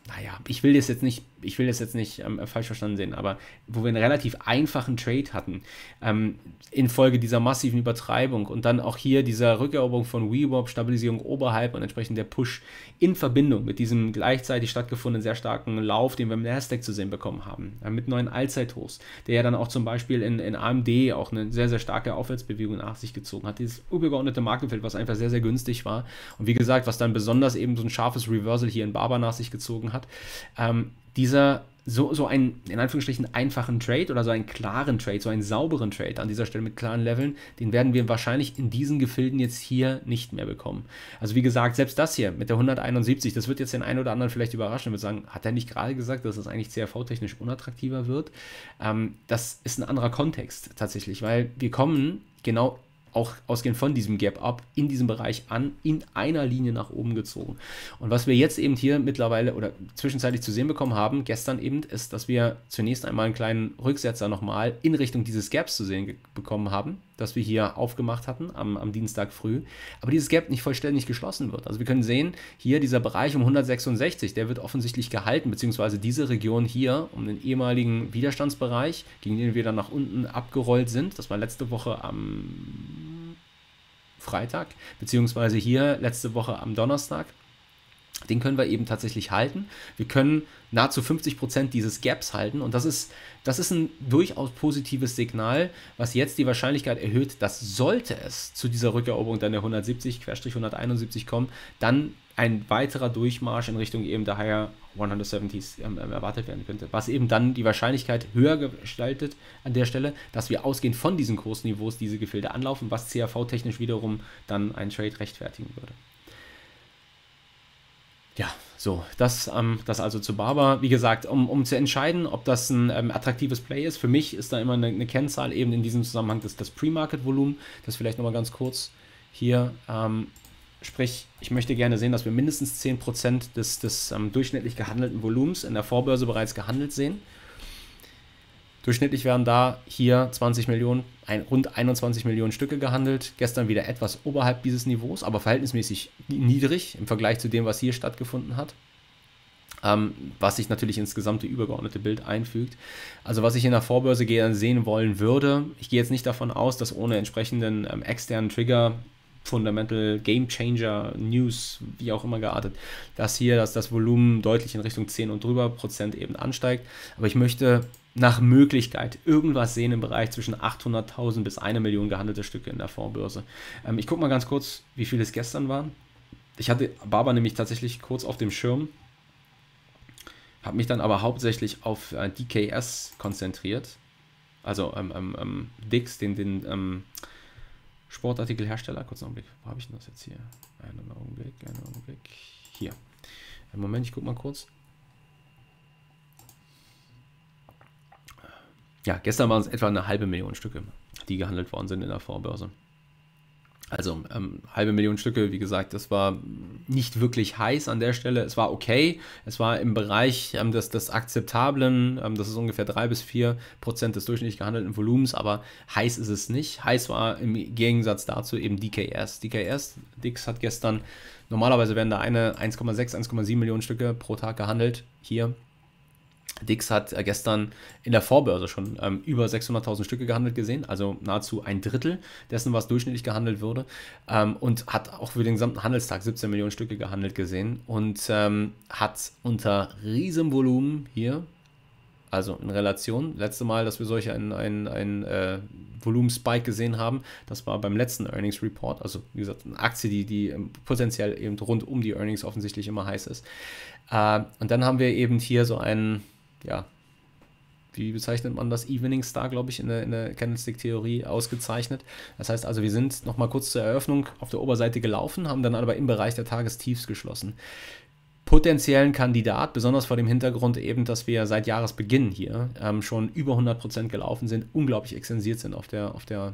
naja, ich will das jetzt nicht, ich will das jetzt nicht ähm, falsch verstanden sehen, aber wo wir einen relativ einfachen Trade hatten, ähm, infolge dieser massiven Übertreibung und dann auch hier dieser Rückeroberung von WeWork, Stabilisierung oberhalb und entsprechend der Push in Verbindung mit diesem gleichzeitig stattgefundenen sehr starken Lauf, den wir im Nasdaq zu sehen bekommen haben, äh, mit neuen Allzeithochs, der ja dann auch zum Beispiel in, in AMD auch eine sehr, sehr starke Aufwärtsbewegung nach sich gezogen hat. Dieses übergeordnete Markenfeld, was einfach sehr, sehr günstig war und wie gesagt, was dann besonders eben so ein scharfes Reversal hier in Barber nach sich gezogen hat, ähm, dieser so, so einen, in Anführungsstrichen, einfachen Trade oder so einen klaren Trade, so einen sauberen Trade an dieser Stelle mit klaren Leveln, den werden wir wahrscheinlich in diesen Gefilden jetzt hier nicht mehr bekommen. Also wie gesagt, selbst das hier mit der 171, das wird jetzt den einen oder anderen vielleicht überraschen, wird sagen, hat er nicht gerade gesagt, dass es eigentlich CRV-technisch unattraktiver wird? Ähm, das ist ein anderer Kontext tatsächlich, weil wir kommen genau auch ausgehend von diesem Gap Up in diesem Bereich an, in einer Linie nach oben gezogen. Und was wir jetzt eben hier mittlerweile oder zwischenzeitlich zu sehen bekommen haben, gestern eben, ist, dass wir zunächst einmal einen kleinen Rücksetzer nochmal in Richtung dieses Gaps zu sehen bekommen haben, das wir hier aufgemacht hatten am, am Dienstag früh, aber dieses Gap nicht vollständig geschlossen wird. Also wir können sehen, hier dieser Bereich um 166, der wird offensichtlich gehalten, beziehungsweise diese Region hier um den ehemaligen Widerstandsbereich, gegen den wir dann nach unten abgerollt sind, das war letzte Woche am Freitag, beziehungsweise hier letzte Woche am Donnerstag. Den können wir eben tatsächlich halten. Wir können nahezu 50 Prozent dieses Gaps halten und das ist, das ist ein durchaus positives Signal, was jetzt die Wahrscheinlichkeit erhöht, dass sollte es zu dieser Rückeroberung dann der 170-171 kommen, dann ein weiterer Durchmarsch in Richtung eben der Higher 170s ähm, ähm, erwartet werden könnte. Was eben dann die Wahrscheinlichkeit höher gestaltet an der Stelle, dass wir ausgehend von diesen Kursniveaus diese Gefilde anlaufen, was CAV-technisch wiederum dann einen Trade rechtfertigen würde. Ja, so, das, ähm, das also zu Barber. Wie gesagt, um, um zu entscheiden, ob das ein ähm, attraktives Play ist, für mich ist da immer eine, eine Kennzahl eben in diesem Zusammenhang das, das Pre-Market-Volumen. Das vielleicht nochmal ganz kurz hier. Ähm, sprich, ich möchte gerne sehen, dass wir mindestens 10% des, des ähm, durchschnittlich gehandelten Volumens in der Vorbörse bereits gehandelt sehen. Durchschnittlich werden da hier 20 Millionen, ein, rund 21 Millionen Stücke gehandelt. Gestern wieder etwas oberhalb dieses Niveaus, aber verhältnismäßig niedrig im Vergleich zu dem, was hier stattgefunden hat. Ähm, was sich natürlich ins gesamte übergeordnete Bild einfügt. Also was ich in der Vorbörse gerne sehen wollen würde, ich gehe jetzt nicht davon aus, dass ohne entsprechenden ähm, externen Trigger Fundamental Game Changer News, wie auch immer geartet, dass hier dass das Volumen deutlich in Richtung 10 und drüber Prozent eben ansteigt. Aber ich möchte nach Möglichkeit irgendwas sehen im Bereich zwischen 800.000 bis 1 Million gehandelte Stücke in der Fondsbörse. Ähm, ich gucke mal ganz kurz, wie viel es gestern waren. Ich hatte Barber nämlich tatsächlich kurz auf dem Schirm, habe mich dann aber hauptsächlich auf äh, DKS konzentriert. Also ähm, ähm, ähm, Dix, den, den ähm, Sportartikelhersteller. Kurz einen Augenblick, wo habe ich denn das jetzt hier? Einen Augenblick, einen Augenblick. Hier. Moment, ich gucke mal kurz. Ja, gestern waren es etwa eine halbe Million Stücke, die gehandelt worden sind in der Vorbörse. Also ähm, halbe Million Stücke, wie gesagt, das war nicht wirklich heiß an der Stelle. Es war okay. Es war im Bereich ähm, des, des Akzeptablen. Ähm, das ist ungefähr 3 bis 4 Prozent des durchschnittlich gehandelten Volumens, aber heiß ist es nicht. Heiß war im Gegensatz dazu eben DKS. DKS, Dix hat gestern, normalerweise werden da eine 1,6, 1,7 Millionen Stücke pro Tag gehandelt. Hier Dix hat äh, gestern in der Vorbörse schon ähm, über 600.000 Stücke gehandelt gesehen, also nahezu ein Drittel dessen, was durchschnittlich gehandelt würde. Ähm, und hat auch für den gesamten Handelstag 17 Millionen Stücke gehandelt gesehen und ähm, hat unter Riesenvolumen hier, also in Relation, letzte Mal, dass wir solch einen, einen, einen äh, Volumenspike gesehen haben, das war beim letzten Earnings Report, also wie gesagt, eine Aktie, die, die ähm, potenziell eben rund um die Earnings offensichtlich immer heiß ist. Äh, und dann haben wir eben hier so einen ja, wie bezeichnet man das? Evening Star, glaube ich, in der, in der Candlestick-Theorie ausgezeichnet. Das heißt also, wir sind nochmal kurz zur Eröffnung auf der Oberseite gelaufen, haben dann aber im Bereich der Tagestiefs geschlossen. Potenziellen Kandidat, besonders vor dem Hintergrund eben, dass wir seit Jahresbeginn hier ähm, schon über 100% gelaufen sind, unglaublich extensiert sind auf der, auf der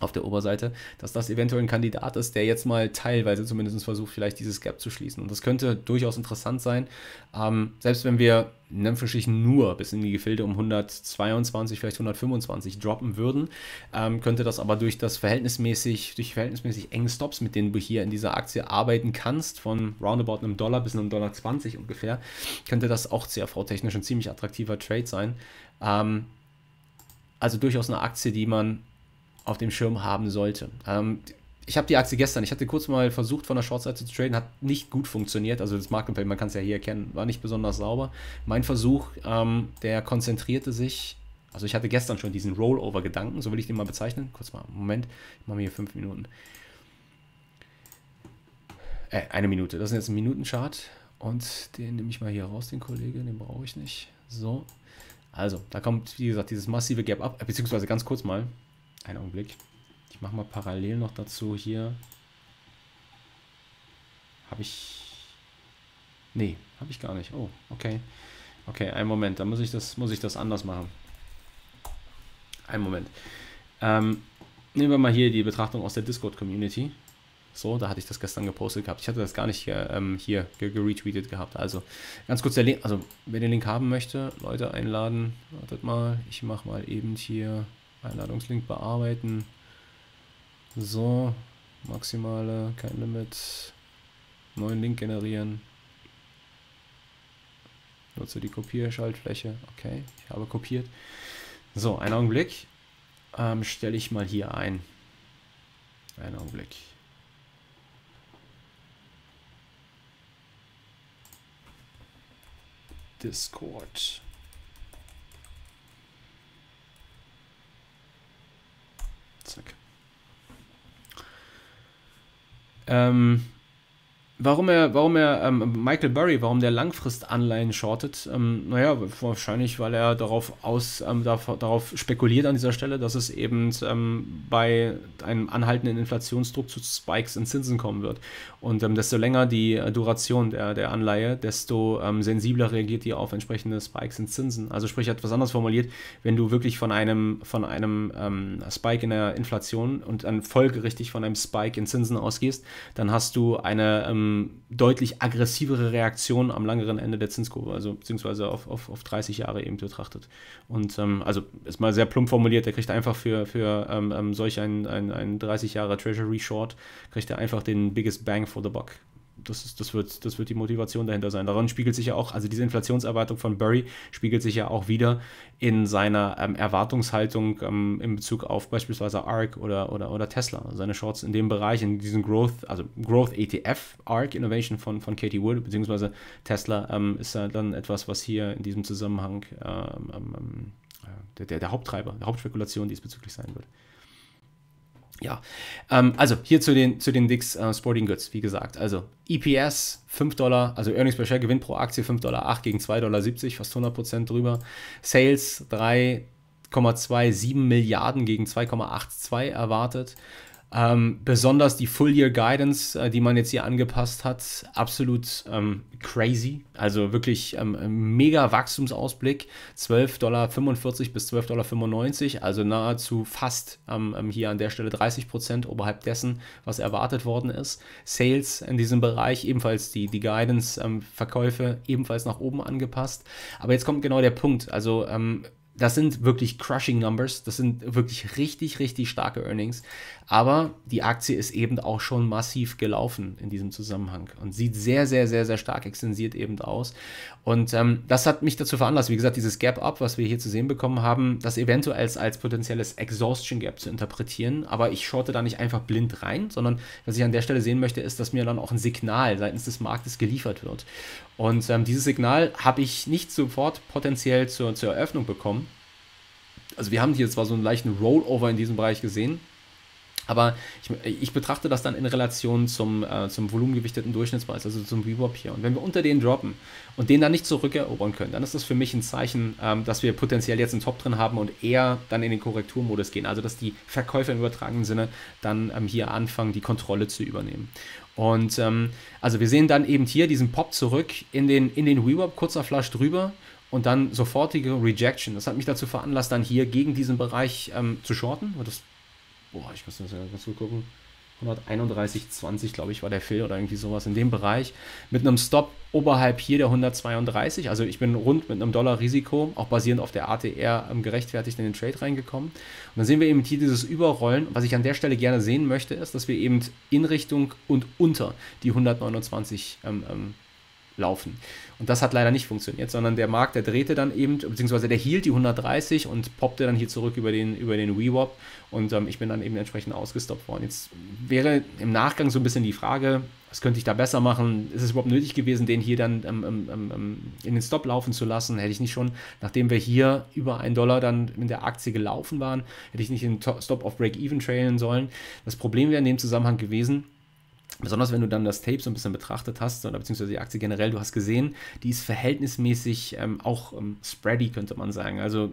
auf der Oberseite, dass das eventuell ein Kandidat ist, der jetzt mal teilweise zumindest versucht, vielleicht dieses Gap zu schließen. Und das könnte durchaus interessant sein, ähm, selbst wenn wir Anführungsstrichen nur bis in die Gefilde um 122, vielleicht 125 droppen würden, ähm, könnte das aber durch das verhältnismäßig, durch verhältnismäßig engen Stops, mit denen du hier in dieser Aktie arbeiten kannst, von roundabout einem Dollar bis einem Dollar 20 ungefähr, könnte das auch CRV-technisch ein ziemlich attraktiver Trade sein. Ähm, also durchaus eine Aktie, die man auf dem Schirm haben sollte. Ähm, ich habe die Aktie gestern, ich hatte kurz mal versucht von der Shortseite zu traden, hat nicht gut funktioniert. Also das Markenfeld, man kann es ja hier erkennen, war nicht besonders sauber. Mein Versuch, ähm, der konzentrierte sich, also ich hatte gestern schon diesen Rollover-Gedanken, so will ich den mal bezeichnen. Kurz mal, Moment, ich mache mir hier fünf Minuten. Äh, eine Minute, das ist jetzt ein Minutenchart. Und den nehme ich mal hier raus, den Kollegen, den brauche ich nicht. So, also, da kommt, wie gesagt, dieses massive Gap ab, beziehungsweise ganz kurz mal, einen Augenblick. Ich mache mal parallel noch dazu hier. Habe ich... Nee, habe ich gar nicht. Oh, okay. Okay, einen Moment. Dann muss ich das, muss ich das anders machen. Einen Moment. Ähm, nehmen wir mal hier die Betrachtung aus der Discord-Community. So, da hatte ich das gestern gepostet gehabt. Ich hatte das gar nicht hier, ähm, hier geretweetet gehabt. Also ganz kurz der Link, also wer den Link haben möchte, Leute einladen. Wartet mal, ich mache mal eben hier Einladungslink bearbeiten. So, maximale, kein Limit. Neuen Link generieren. Nutze die Kopierschaltfläche. Okay, ich habe kopiert. So, einen Augenblick. Ähm, Stelle ich mal hier ein. Einen Augenblick. Discord. Zack. Ähm, warum er, warum er ähm, Michael Burry, warum der Langfristanleihen shortet, ähm, naja, wahrscheinlich, weil er darauf aus, ähm, darauf spekuliert an dieser Stelle, dass es eben ähm, bei einem anhaltenden Inflationsdruck zu Spikes in Zinsen kommen wird. Und ähm, desto länger die äh, Duration der, der Anleihe, desto ähm, sensibler reagiert die auf entsprechende Spikes in Zinsen. Also sprich etwas anderes formuliert, wenn du wirklich von einem, von einem Spike in der Inflation und dann folgerichtig von einem Spike in Zinsen ausgehst, dann hast du eine ähm, deutlich aggressivere Reaktion am langeren Ende der Zinskurve, also beziehungsweise auf, auf, auf 30 Jahre eben betrachtet. Und ähm, also ist mal sehr plump formuliert, der kriegt einfach für, für ähm, ähm solch ein, ein, ein 30 Jahre Treasury Short, kriegt er einfach den biggest bang for the buck das, ist, das, wird, das wird die Motivation dahinter sein. Daran spiegelt sich ja auch, also diese Inflationserwartung von Burry spiegelt sich ja auch wieder in seiner ähm, Erwartungshaltung ähm, in Bezug auf beispielsweise ARK oder, oder, oder Tesla. Seine Shorts in dem Bereich, in diesem Growth, also Growth ETF, ARK Innovation von, von Katie Wood, beziehungsweise Tesla ähm, ist ja dann etwas, was hier in diesem Zusammenhang ähm, ähm, ähm, der, der, der Haupttreiber, der Hauptspekulation diesbezüglich sein wird. Ja, ähm, also hier zu den, zu den Dicks äh, Sporting Goods, wie gesagt. Also EPS 5 Dollar, also Earnings per Share, Gewinn pro Aktie 5,8 Dollar gegen 2,70 Dollar, fast 100% drüber. Sales 3,27 Milliarden gegen 2,82 erwartet. Ähm, besonders die Full-Year-Guidance, äh, die man jetzt hier angepasst hat, absolut ähm, crazy. Also wirklich ähm, mega Wachstumsausblick. 12,45 Dollar bis 12,95 Dollar, also nahezu fast ähm, ähm, hier an der Stelle 30 Prozent oberhalb dessen, was erwartet worden ist. Sales in diesem Bereich, ebenfalls die, die Guidance-Verkäufe ähm, ebenfalls nach oben angepasst. Aber jetzt kommt genau der Punkt. Also das sind wirklich crushing Numbers, das sind wirklich richtig, richtig starke Earnings. Aber die Aktie ist eben auch schon massiv gelaufen in diesem Zusammenhang und sieht sehr, sehr, sehr, sehr stark extensiert eben aus. Und ähm, das hat mich dazu veranlasst, wie gesagt, dieses Gap Up, was wir hier zu sehen bekommen haben, das eventuell als, als potenzielles Exhaustion Gap zu interpretieren. Aber ich shorte da nicht einfach blind rein, sondern was ich an der Stelle sehen möchte, ist, dass mir dann auch ein Signal seitens des Marktes geliefert wird. Und ähm, dieses Signal habe ich nicht sofort potenziell zur, zur Eröffnung bekommen. Also wir haben hier zwar so einen leichten Rollover in diesem Bereich gesehen, aber ich, ich, betrachte das dann in Relation zum, äh, zum volumengewichteten Durchschnittspreis, also zum VWAP hier. Und wenn wir unter den droppen und den dann nicht zurückerobern können, dann ist das für mich ein Zeichen, ähm, dass wir potenziell jetzt einen Top drin haben und eher dann in den Korrekturmodus gehen. Also dass die Verkäufer im übertragenen Sinne dann ähm, hier anfangen, die Kontrolle zu übernehmen. Und ähm, also wir sehen dann eben hier diesen Pop zurück in den, in den VWAP, kurzer Flash drüber und dann sofortige Rejection. Das hat mich dazu veranlasst, dann hier gegen diesen Bereich ähm, zu shorten. Das boah, ich muss das ja ganz gut gucken. 131,20, glaube ich, war der Fill oder irgendwie sowas in dem Bereich. Mit einem Stop oberhalb hier der 132. Also ich bin rund mit einem Dollar Risiko, auch basierend auf der ATR, ähm, gerechtfertigt in den Trade reingekommen. Und dann sehen wir eben hier dieses Überrollen. Was ich an der Stelle gerne sehen möchte, ist, dass wir eben in Richtung und unter die 129 ähm, ähm, laufen. Und das hat leider nicht funktioniert, sondern der Markt, der drehte dann eben, beziehungsweise der hielt die 130 und poppte dann hier zurück über den, über den WeWop und ähm, ich bin dann eben entsprechend ausgestoppt worden. Jetzt wäre im Nachgang so ein bisschen die Frage, was könnte ich da besser machen? Ist es überhaupt nötig gewesen, den hier dann ähm, ähm, ähm, ähm in den Stop laufen zu lassen? Hätte ich nicht schon, nachdem wir hier über einen Dollar dann in der Aktie gelaufen waren, hätte ich nicht den Stop auf Break-Even trailen sollen? Das Problem wäre in dem Zusammenhang gewesen, Besonders wenn du dann das Tape so ein bisschen betrachtet hast, oder beziehungsweise die Aktie generell, du hast gesehen, die ist verhältnismäßig ähm, auch ähm, spready, könnte man sagen. Also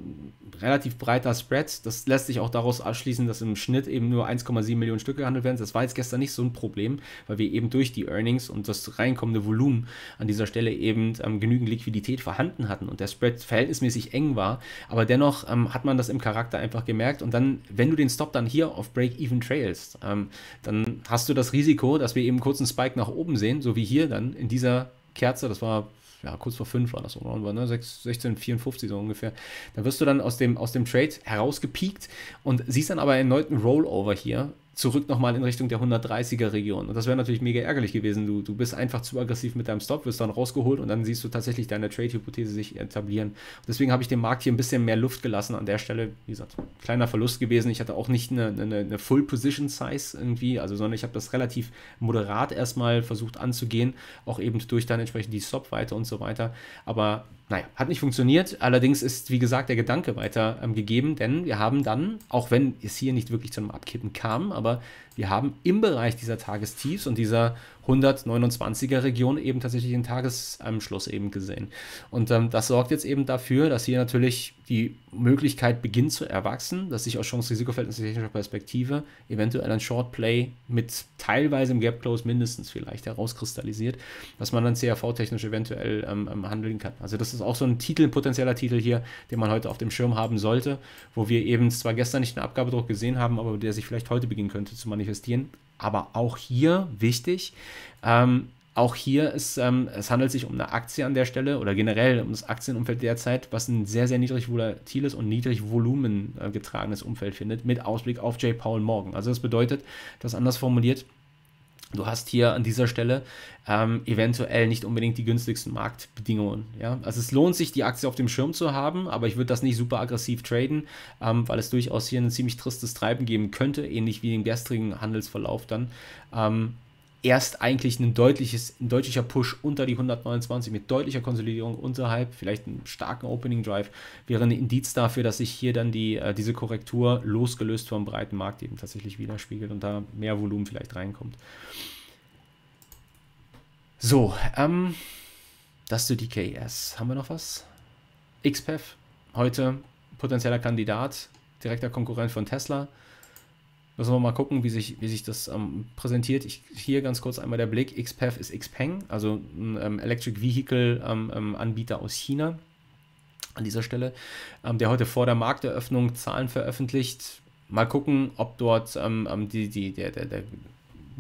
relativ breiter Spread. Das lässt sich auch daraus ausschließen, dass im Schnitt eben nur 1,7 Millionen Stück gehandelt werden. Das war jetzt gestern nicht so ein Problem, weil wir eben durch die Earnings und das reinkommende Volumen an dieser Stelle eben ähm, genügend Liquidität vorhanden hatten und der Spread verhältnismäßig eng war. Aber dennoch ähm, hat man das im Charakter einfach gemerkt. Und dann, wenn du den Stop dann hier auf Break-Even trailst, ähm, dann hast du das Risiko, dass wir eben kurz einen Spike nach oben sehen, so wie hier dann in dieser Kerze, das war ja, kurz vor 5 war das, oder? Ne? 16,54 so ungefähr. Da wirst du dann aus dem, aus dem Trade herausgepiekt und siehst dann aber einen erneuten Rollover hier zurück nochmal in Richtung der 130er Region. Und das wäre natürlich mega ärgerlich gewesen. Du, du bist einfach zu aggressiv mit deinem Stop, wirst dann rausgeholt und dann siehst du tatsächlich deine Trade-Hypothese sich etablieren. Und deswegen habe ich dem Markt hier ein bisschen mehr Luft gelassen an der Stelle. Wie gesagt, kleiner Verlust gewesen. Ich hatte auch nicht eine, eine, eine Full Position Size irgendwie, also sondern ich habe das relativ moderat erstmal versucht anzugehen, auch eben durch dann entsprechend die Stop-Weite und so weiter. Aber naja, hat nicht funktioniert. Allerdings ist, wie gesagt, der Gedanke weiter ähm, gegeben, denn wir haben dann, auch wenn es hier nicht wirklich zu einem Abkippen kam, aber wir haben im Bereich dieser Tagestiefs und dieser 129er Region eben tatsächlich den Tagesschluss eben gesehen. Und ähm, das sorgt jetzt eben dafür, dass hier natürlich die Möglichkeit beginnt zu erwachsen, dass sich aus Chance-Risiko-Verhältnis technischer Perspektive eventuell ein Short Play mit teilweise im Gap Close mindestens vielleicht herauskristallisiert, dass man dann CRV-technisch eventuell ähm, ähm, handeln kann. Also das ist auch so ein Titel, ein potenzieller Titel hier, den man heute auf dem Schirm haben sollte, wo wir eben zwar gestern nicht den Abgabedruck gesehen haben, aber der sich vielleicht heute beginnen könnte zu manifestieren. Aber auch hier wichtig, ähm, auch hier ist, ähm, es handelt sich um eine Aktie an der Stelle oder generell um das Aktienumfeld derzeit, was ein sehr, sehr niedrig volatiles und niedrig Volumen getragenes Umfeld findet, mit Ausblick auf J. Paul Morgan. Also das bedeutet, das anders formuliert, du hast hier an dieser Stelle ähm, eventuell nicht unbedingt die günstigsten Marktbedingungen. Ja? Also es lohnt sich, die Aktie auf dem Schirm zu haben, aber ich würde das nicht super aggressiv traden, ähm, weil es durchaus hier ein ziemlich tristes Treiben geben könnte, ähnlich wie im gestrigen Handelsverlauf dann. Ähm, erst eigentlich ein, deutliches, ein deutlicher Push unter die 129 mit deutlicher Konsolidierung unterhalb, vielleicht einen starken Opening Drive, wäre ein Indiz dafür, dass sich hier dann die, äh, diese Korrektur losgelöst vom breiten Markt eben tatsächlich widerspiegelt und da mehr Volumen vielleicht reinkommt. So, ähm, das zu DKS. Haben wir noch was? XPEF, heute potenzieller Kandidat, direkter Konkurrent von Tesla. Müssen wir mal gucken, wie sich, wie sich das ähm, präsentiert. Ich, hier ganz kurz einmal der Blick. XPEF ist Xpeng, also ein ähm, Electric Vehicle ähm, ähm, Anbieter aus China an dieser Stelle, ähm, der heute vor der Markteröffnung Zahlen veröffentlicht. Mal gucken, ob dort ähm, die, die, der, der, der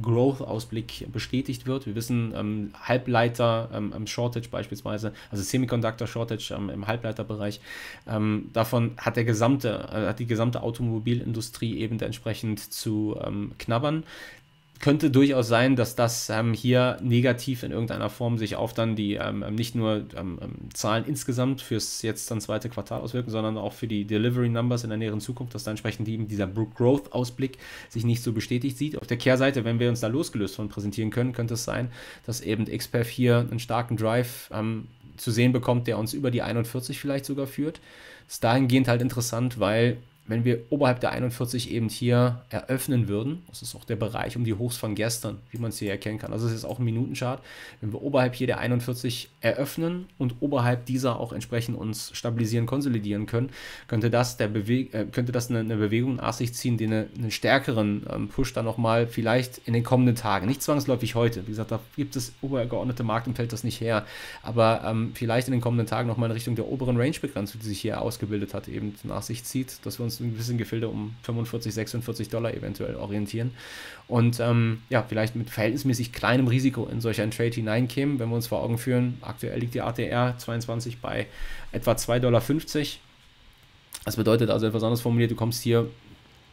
Growth-Ausblick bestätigt wird. Wir wissen, ähm, Halbleiter, ähm, ähm, Shortage beispielsweise, also Semiconductor Shortage ähm, im Halbleiterbereich, ähm, davon hat der gesamte, äh, hat die gesamte Automobilindustrie eben entsprechend zu ähm, knabbern könnte durchaus sein, dass das ähm, hier negativ in irgendeiner Form sich auf dann die ähm, ähm nicht nur ähm, ähm, Zahlen insgesamt fürs jetzt dann zweite Quartal auswirken, sondern auch für die Delivery Numbers in der näheren Zukunft, dass da entsprechend eben dieser Growth-Ausblick sich nicht so bestätigt sieht. Auf der Kehrseite, wenn wir uns da losgelöst von präsentieren können, könnte es sein, dass eben XPEF hier einen starken Drive ähm, zu sehen bekommt, der uns über die 41 vielleicht sogar führt. Ist dahingehend halt interessant, weil wenn wir oberhalb der 41 eben hier eröffnen würden, das ist auch der Bereich um die Hochs von gestern, wie man es hier erkennen kann. Also es ist auch ein Minutenchart. Wenn wir oberhalb hier der 41 eröffnen und oberhalb dieser auch entsprechend uns stabilisieren, konsolidieren können, könnte das, der Bewe äh, könnte das eine, eine, Bewegung nach sich ziehen, die eine, einen stärkeren ähm, Push dann nochmal vielleicht in den kommenden Tagen, nicht zwangsläufig heute, wie gesagt, da gibt es obergeordnete Marktumfeld das nicht her, aber ähm, vielleicht in den kommenden Tagen nochmal in Richtung der oberen Range-Begrenzung, die sich hier ausgebildet hat, eben nach sich zieht, dass wir uns ein bisschen Gefilde um 45, 46 Dollar eventuell orientieren. Und ähm, ja, vielleicht mit verhältnismäßig kleinem Risiko in solch einen Trade hineinkämen, wenn wir uns vor Augen führen, aktuell liegt die ATR 22 bei etwa 2,50 Dollar. Das bedeutet also etwas anderes formuliert, du kommst hier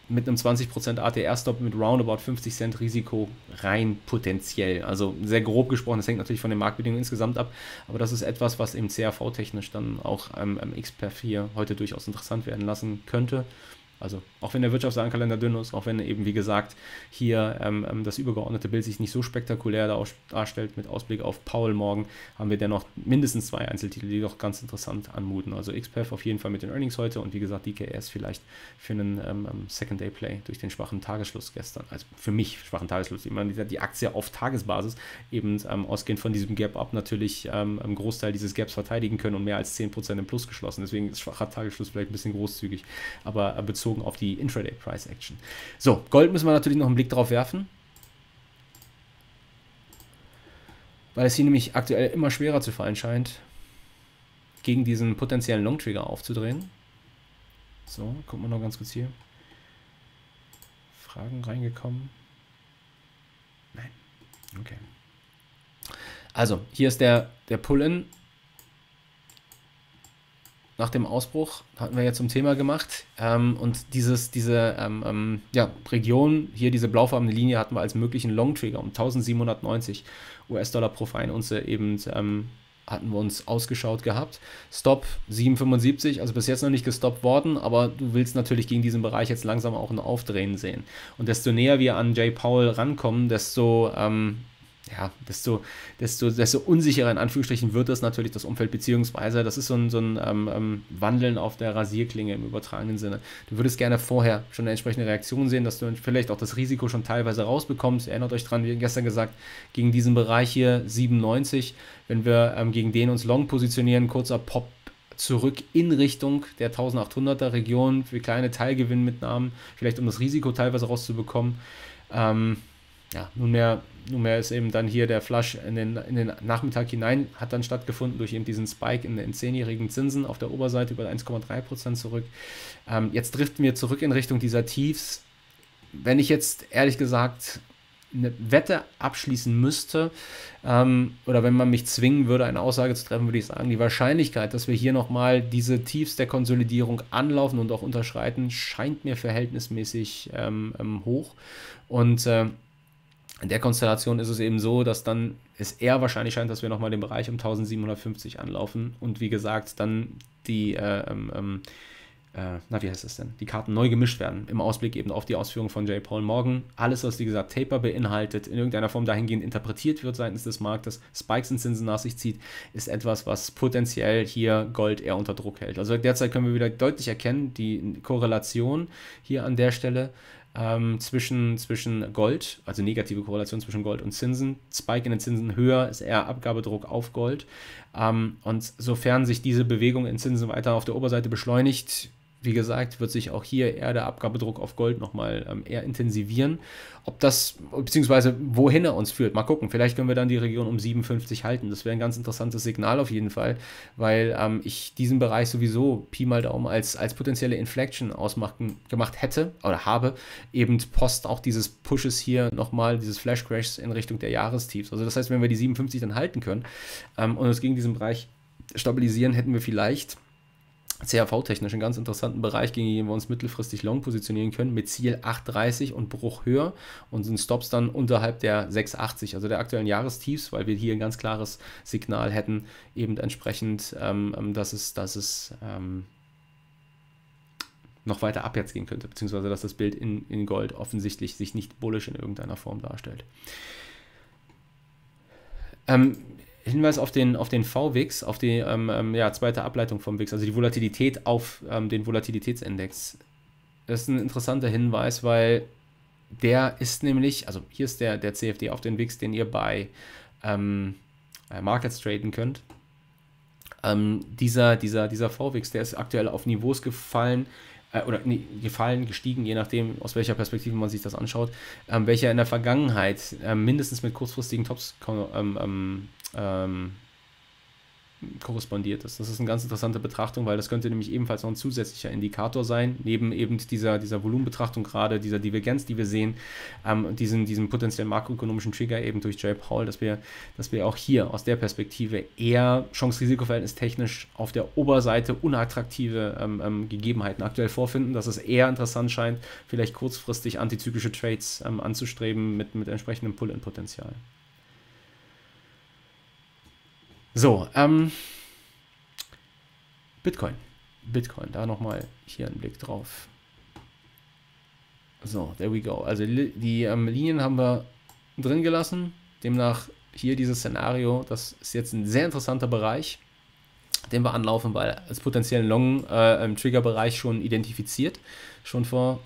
mit einem 20% ATR-Stop mit roundabout 50 Cent Risiko rein potenziell. Also sehr grob gesprochen, das hängt natürlich von den Marktbedingungen insgesamt ab, aber das ist etwas, was im CRV-technisch dann auch ähm, am XPEF hier heute durchaus interessant werden lassen könnte. Also auch wenn der Wirtschaftsjahrenkalender dünn ist, auch wenn eben, wie gesagt, hier ähm, ähm, das übergeordnete Bild sich nicht so spektakulär darstellt mit Ausblick auf Paul morgen, haben wir dennoch mindestens zwei Einzeltitel, die doch ganz interessant anmuten. Also XPEF auf jeden Fall mit den Earnings heute und wie gesagt DKS vielleicht für einen ähm, ähm, Second Day Play durch den schwachen Tagesschluss gestern. Also für mich schwachen Tagesschluss. Ich meine, die Aktie auf Tagesbasis eben ähm, ausgehend von diesem Gap up natürlich ähm, einen Großteil dieses Gaps verteidigen können und mehr als 10% im Plus geschlossen. Deswegen ist schwacher Tagesschluss vielleicht ein bisschen großzügig, aber äh, bezogen bezogen auf die Intraday Price Action. So, Gold müssen wir natürlich noch einen Blick drauf werfen. Weil es hier nämlich aktuell immer schwerer zu fallen scheint, gegen diesen potenziellen Long Trigger aufzudrehen. So, gucken wir noch ganz kurz hier. Fragen reingekommen? Nein. Okay. Also, hier ist der, der Pull-In nach dem Ausbruch, hatten wir ja zum Thema gemacht. Ähm, und dieses, diese ähm, ähm, ja, Region, hier diese blaufarbene Linie, hatten wir als möglichen Long Trigger um 1790 US-Dollar pro Feinunze eben ähm, hatten wir uns ausgeschaut gehabt. Stop 7,75, also bis jetzt noch nicht gestoppt worden, aber du willst natürlich gegen diesen Bereich jetzt langsam auch ein Aufdrehen sehen. Und desto näher wir an Jay Powell rankommen, desto ähm, ja, desto, desto, desto unsicherer in Anführungsstrichen wird das natürlich das Umfeld, beziehungsweise das ist so ein, so ein ähm, ähm, Wandeln auf der Rasierklinge im übertragenen Sinne. Du würdest gerne vorher schon eine entsprechende Reaktion sehen, dass du vielleicht auch das Risiko schon teilweise rausbekommst. Erinnert euch dran, wie gestern gesagt, gegen diesen Bereich hier 97, wenn wir ähm, gegen den uns long positionieren, kurzer Pop zurück in Richtung der 1800er Region für kleine Teilgewinnmitnahmen, vielleicht um das Risiko teilweise rauszubekommen. Ähm, ja, nunmehr, nunmehr ist eben dann hier der Flush in den, in den Nachmittag hinein, hat dann stattgefunden durch eben diesen Spike in den zehnjährigen Zinsen auf der Oberseite über 1,3% zurück. Ähm, jetzt driften wir zurück in Richtung dieser Tiefs. Wenn ich jetzt ehrlich gesagt eine Wette abschließen müsste, ähm, oder wenn man mich zwingen würde, eine Aussage zu treffen, würde ich sagen, die Wahrscheinlichkeit, dass wir hier nochmal diese Tiefs der Konsolidierung anlaufen und auch unterschreiten, scheint mir verhältnismäßig ähm, ähm, hoch. Und äh, in der Konstellation ist es eben so, dass dann es eher wahrscheinlich scheint, dass wir nochmal den Bereich um 1750 anlaufen und wie gesagt dann die, äh, ähm, ähm, äh, na wie heißt es denn, die Karten neu gemischt werden. Im Ausblick eben auf die Ausführung von J. Paul Morgan. Alles, was wie gesagt Taper beinhaltet, in irgendeiner Form dahingehend interpretiert wird seitens des Marktes, Spikes und Zinsen nach sich zieht, ist etwas, was potenziell hier Gold eher unter Druck hält. Also derzeit können wir wieder deutlich erkennen, die Korrelation hier an der Stelle ähm, zwischen, zwischen Gold, also negative Korrelation zwischen Gold und Zinsen. Spike in den Zinsen höher ist eher Abgabedruck auf Gold. Ähm, und sofern sich diese Bewegung in Zinsen weiter auf der Oberseite beschleunigt, wie gesagt, wird sich auch hier eher der Abgabedruck auf Gold nochmal ähm, eher intensivieren. Ob das, beziehungsweise wohin er uns führt, mal gucken. Vielleicht können wir dann die Region um 57 halten. Das wäre ein ganz interessantes Signal auf jeden Fall, weil ähm, ich diesen Bereich sowieso Pi mal Daumen als, als potenzielle Inflection ausmachen, gemacht hätte oder habe, eben post auch dieses Pushes hier nochmal, dieses Flash Crashs in Richtung der Jahrestiefs. Also das heißt, wenn wir die 57 dann halten können ähm, und uns gegen diesen Bereich stabilisieren, hätten wir vielleicht CAV-technisch einen ganz interessanten Bereich, gegen den wir uns mittelfristig long positionieren können, mit Ziel 8,30 und Bruch höher und sind Stops dann unterhalb der 6,80, also der aktuellen Jahrestiefs, weil wir hier ein ganz klares Signal hätten, eben entsprechend, ähm, ähm, dass es, dass es ähm, noch weiter abwärts gehen könnte, beziehungsweise dass das Bild in, in Gold offensichtlich sich nicht bullisch in irgendeiner Form darstellt. Ähm, Hinweis auf den, auf den VWIX, auf die ähm, ähm, ja, zweite Ableitung vom WIX, also die Volatilität auf ähm, den Volatilitätsindex. Das ist ein interessanter Hinweis, weil der ist nämlich, also hier ist der, der CFD auf den WIX, den ihr bei ähm, äh, Markets traden könnt. Ähm, dieser, dieser, dieser VWIX, der ist aktuell auf Niveaus gefallen, äh, oder nee, gefallen, gestiegen, je nachdem, aus welcher Perspektive man sich das anschaut, ähm, welcher in der Vergangenheit mindestens mit kurzfristigen Tops ähm, korrespondiert ist. Das ist eine ganz interessante Betrachtung, weil das könnte nämlich ebenfalls noch ein zusätzlicher Indikator sein, neben eben dieser, dieser Volumenbetrachtung gerade, dieser Divergenz, die wir sehen, ähm, diesen, diesem potenziellen makroökonomischen Trigger eben durch Jay Paul, dass wir, dass wir auch hier aus der Perspektive eher Chance-Risiko-Verhältnis technisch auf der Oberseite unattraktive ähm, ähm, Gegebenheiten aktuell vorfinden, dass es eher interessant scheint, vielleicht kurzfristig antizyklische Trades ähm, anzustreben mit, mit entsprechendem Pull-in-Potenzial. So, ähm, Bitcoin. Bitcoin, da nochmal hier einen Blick drauf. So, there we go. Also die, ähm, Linien haben wir drin gelassen. Demnach hier dieses Szenario, das ist jetzt ein sehr interessanter Bereich, den wir anlaufen, weil als potenziellen Long-Trigger-Bereich äh, schon identifiziert. Schon vor,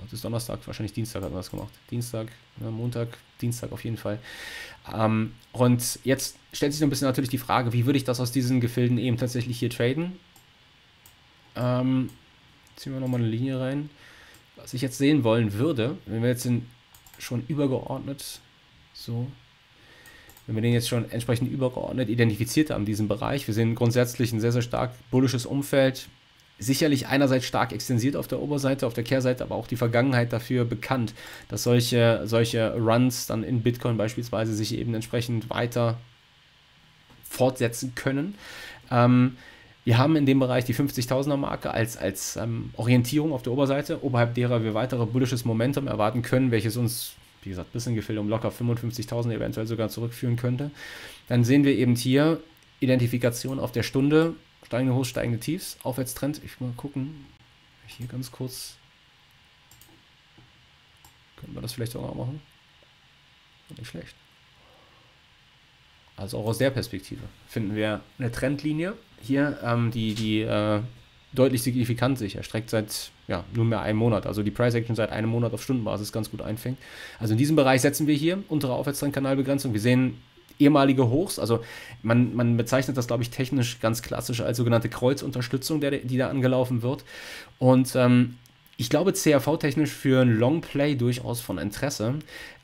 heute ist Donnerstag, wahrscheinlich Dienstag hat man das gemacht. Dienstag, ne, Montag, Dienstag auf jeden Fall. Ähm, und jetzt stellt sich so ein bisschen natürlich die Frage, wie würde ich das aus diesen Gefilden eben tatsächlich hier traden? Ähm, ziehen wir nochmal eine Linie rein. Was ich jetzt sehen wollen würde, wenn wir jetzt den schon übergeordnet, so, wenn wir den jetzt schon entsprechend übergeordnet identifiziert haben, diesen Bereich, wir sehen grundsätzlich ein sehr, sehr stark bullisches Umfeld, sicherlich einerseits stark extensiert auf der Oberseite, auf der Kehrseite, aber auch die Vergangenheit dafür bekannt, dass solche, solche Runs dann in Bitcoin beispielsweise sich eben entsprechend weiter fortsetzen können. Ähm, wir haben in dem Bereich die 50.000er Marke als, als ähm, Orientierung auf der Oberseite, oberhalb derer wir weitere bullisches Momentum erwarten können, welches uns, wie gesagt, ein bisschen gefällt, um locker 55.000 eventuell sogar zurückführen könnte. Dann sehen wir eben hier Identifikation auf der Stunde Steigende Hochs, steigende Tiefs, Aufwärtstrend. Ich mal gucken. Hier ganz kurz. Können wir das vielleicht auch machen? Nicht schlecht. Also auch aus der Perspektive finden wir eine Trendlinie hier, ähm, die, die äh, deutlich signifikant sich erstreckt seit ja, nunmehr einem Monat. Also die Price Action seit einem Monat auf Stundenbasis ganz gut einfängt. Also in diesem Bereich setzen wir hier untere Aufwärtstrendkanalbegrenzung. Wir sehen ehemalige Hochs. Also man, man bezeichnet das, glaube ich, technisch ganz klassisch als sogenannte Kreuzunterstützung, der, die da angelaufen wird. Und ähm, ich glaube, CRV-technisch für ein Longplay durchaus von Interesse,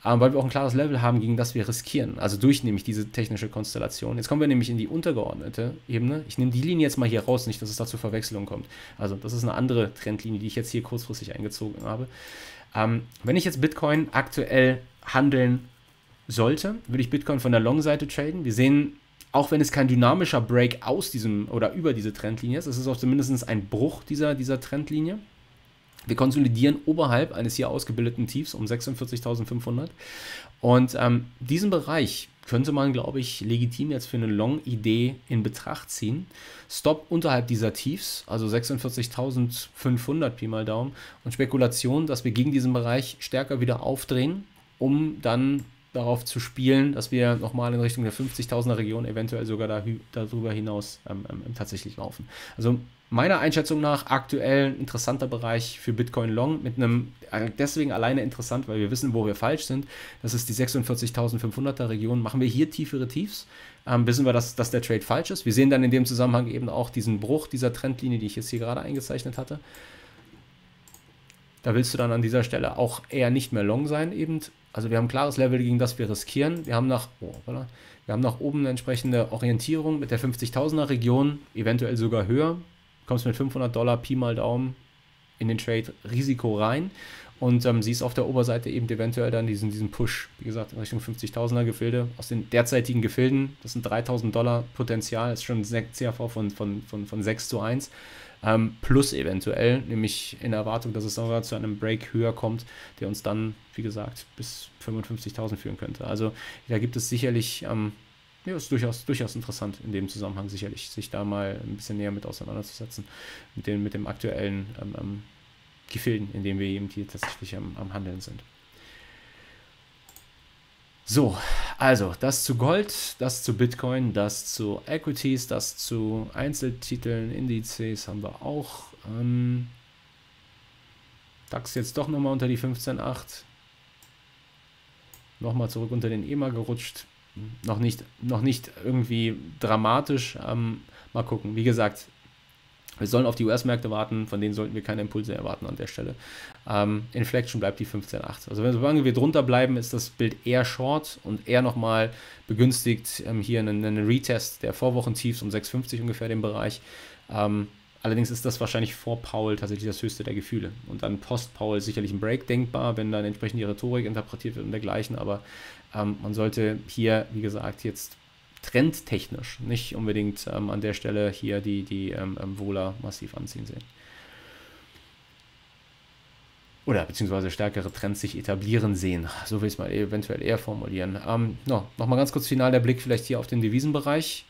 äh, weil wir auch ein klares Level haben, gegen das wir riskieren. Also durch nämlich diese technische Konstellation. Jetzt kommen wir nämlich in die untergeordnete Ebene. Ich nehme die Linie jetzt mal hier raus, nicht, dass es da zu Verwechslung kommt. Also das ist eine andere Trendlinie, die ich jetzt hier kurzfristig eingezogen habe. Ähm, wenn ich jetzt Bitcoin aktuell handeln sollte, würde ich Bitcoin von der Long-Seite traden. Wir sehen, auch wenn es kein dynamischer Break aus diesem oder über diese Trendlinie ist, es ist auch zumindest ein Bruch dieser, dieser Trendlinie. Wir konsolidieren oberhalb eines hier ausgebildeten Tiefs um 46.500. Und ähm, diesen Bereich könnte man, glaube ich, legitim jetzt für eine Long-Idee in Betracht ziehen. Stop unterhalb dieser Tiefs, also 46.500 Pi mal Daumen. Und Spekulation, dass wir gegen diesen Bereich stärker wieder aufdrehen, um dann darauf zu spielen, dass wir nochmal in Richtung der 50.000er Region, eventuell sogar da, darüber hinaus ähm, ähm, tatsächlich laufen. Also meiner Einschätzung nach aktuell ein interessanter Bereich für Bitcoin Long mit einem, äh, deswegen alleine interessant, weil wir wissen, wo wir falsch sind. Das ist die 46.500er Region. Machen wir hier tiefere Tiefs, ähm, wissen wir, dass, dass der Trade falsch ist. Wir sehen dann in dem Zusammenhang eben auch diesen Bruch dieser Trendlinie, die ich jetzt hier gerade eingezeichnet hatte. Da willst du dann an dieser Stelle auch eher nicht mehr long sein, eben. Also wir haben ein klares Level, gegen das wir riskieren. Wir haben nach, oh, voilà. wir haben nach oben eine entsprechende Orientierung mit der 50.000er Region, eventuell sogar höher kommst mit 500 Dollar Pi mal Daumen in den Trade Risiko rein und ähm, siehst auf der Oberseite eben eventuell dann diesen, diesen Push, wie gesagt, in Richtung 50.000er Gefilde. Aus den derzeitigen Gefilden, das sind 3.000 Dollar Potenzial, ist schon ein CAV von, von, von, von 6 zu 1. Ähm, plus eventuell, nämlich in Erwartung, dass es sogar zu einem Break höher kommt, der uns dann, wie gesagt, bis 55.000 führen könnte. Also da gibt es sicherlich ähm, ja, ist durchaus, durchaus interessant in dem Zusammenhang sicherlich, sich da mal ein bisschen näher mit auseinanderzusetzen, mit, den, mit dem aktuellen ähm, ähm, Gefilden, in dem wir eben hier tatsächlich am, am Handeln sind. So, also das zu Gold, das zu Bitcoin, das zu Equities, das zu Einzeltiteln, Indizes haben wir auch. Ähm, DAX jetzt doch nochmal unter die 15,8. Nochmal zurück unter den EMA gerutscht noch nicht, noch nicht irgendwie dramatisch. Ähm, mal gucken. Wie gesagt, wir sollen auf die US-Märkte warten, von denen sollten wir keine Impulse erwarten an der Stelle. Ähm, Inflection bleibt die 15,8. Also wenn, solange wir drunter bleiben, ist das Bild eher short und eher nochmal begünstigt ähm, hier einen, einen, Retest der Vorwochentiefs um 6,50 ungefähr den Bereich. Ähm, allerdings ist das wahrscheinlich vor Paul tatsächlich das höchste der Gefühle. Und dann post-Paul sicherlich ein Break denkbar, wenn dann entsprechend die Rhetorik interpretiert wird und dergleichen. Aber ähm, man sollte hier, wie gesagt, jetzt trendtechnisch nicht unbedingt ähm, an der Stelle hier die, die ähm, ähm Wohler massiv anziehen sehen. Oder beziehungsweise stärkere Trends sich etablieren sehen. So will ich es mal eventuell eher formulieren. Ähm, no, Nochmal ganz kurz final der Blick vielleicht hier auf den Devisenbereich.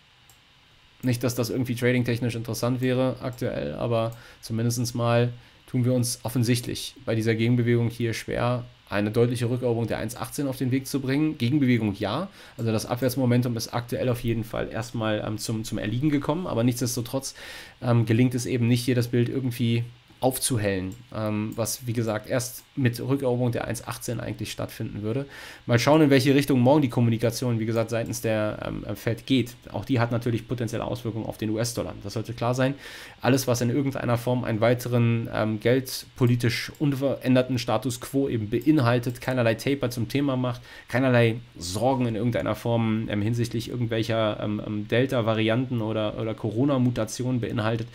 Nicht, dass das irgendwie tradingtechnisch interessant wäre aktuell, aber zumindest mal tun wir uns offensichtlich bei dieser Gegenbewegung hier schwer, eine deutliche Rückeroberung der 1,18 auf den Weg zu bringen. Gegenbewegung ja. Also das Abwärtsmomentum ist aktuell auf jeden Fall erstmal ähm, zum, zum Erliegen gekommen, aber nichtsdestotrotz ähm, gelingt es eben nicht, hier das Bild irgendwie aufzuhellen, ähm, was wie gesagt erst mit Rückeroberung der 1.18 eigentlich stattfinden würde. Mal schauen, in welche Richtung morgen die Kommunikation, wie gesagt, seitens der ähm, Fed geht. Auch die hat natürlich potenzielle Auswirkungen auf den US-Dollar. Das sollte klar sein. Alles, was in irgendeiner Form einen weiteren ähm, geldpolitisch unveränderten Status quo eben beinhaltet, keinerlei Taper zum Thema macht, keinerlei Sorgen in irgendeiner Form ähm, hinsichtlich irgendwelcher ähm, ähm, Delta-Varianten oder, oder Corona-Mutationen beinhaltet,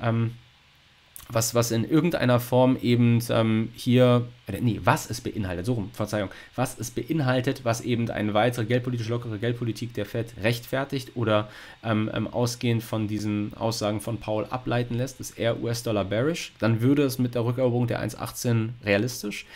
ähm, was, was in irgendeiner Form eben ähm, hier, nee, was es beinhaltet, so rum, Verzeihung, was es beinhaltet, was eben eine weitere geldpolitisch lockere Geldpolitik der Fed rechtfertigt oder ähm, ähm, ausgehend von diesen Aussagen von Paul ableiten lässt, ist eher US-Dollar bearish, dann würde es mit der Rückeroberung der 1,18 realistisch.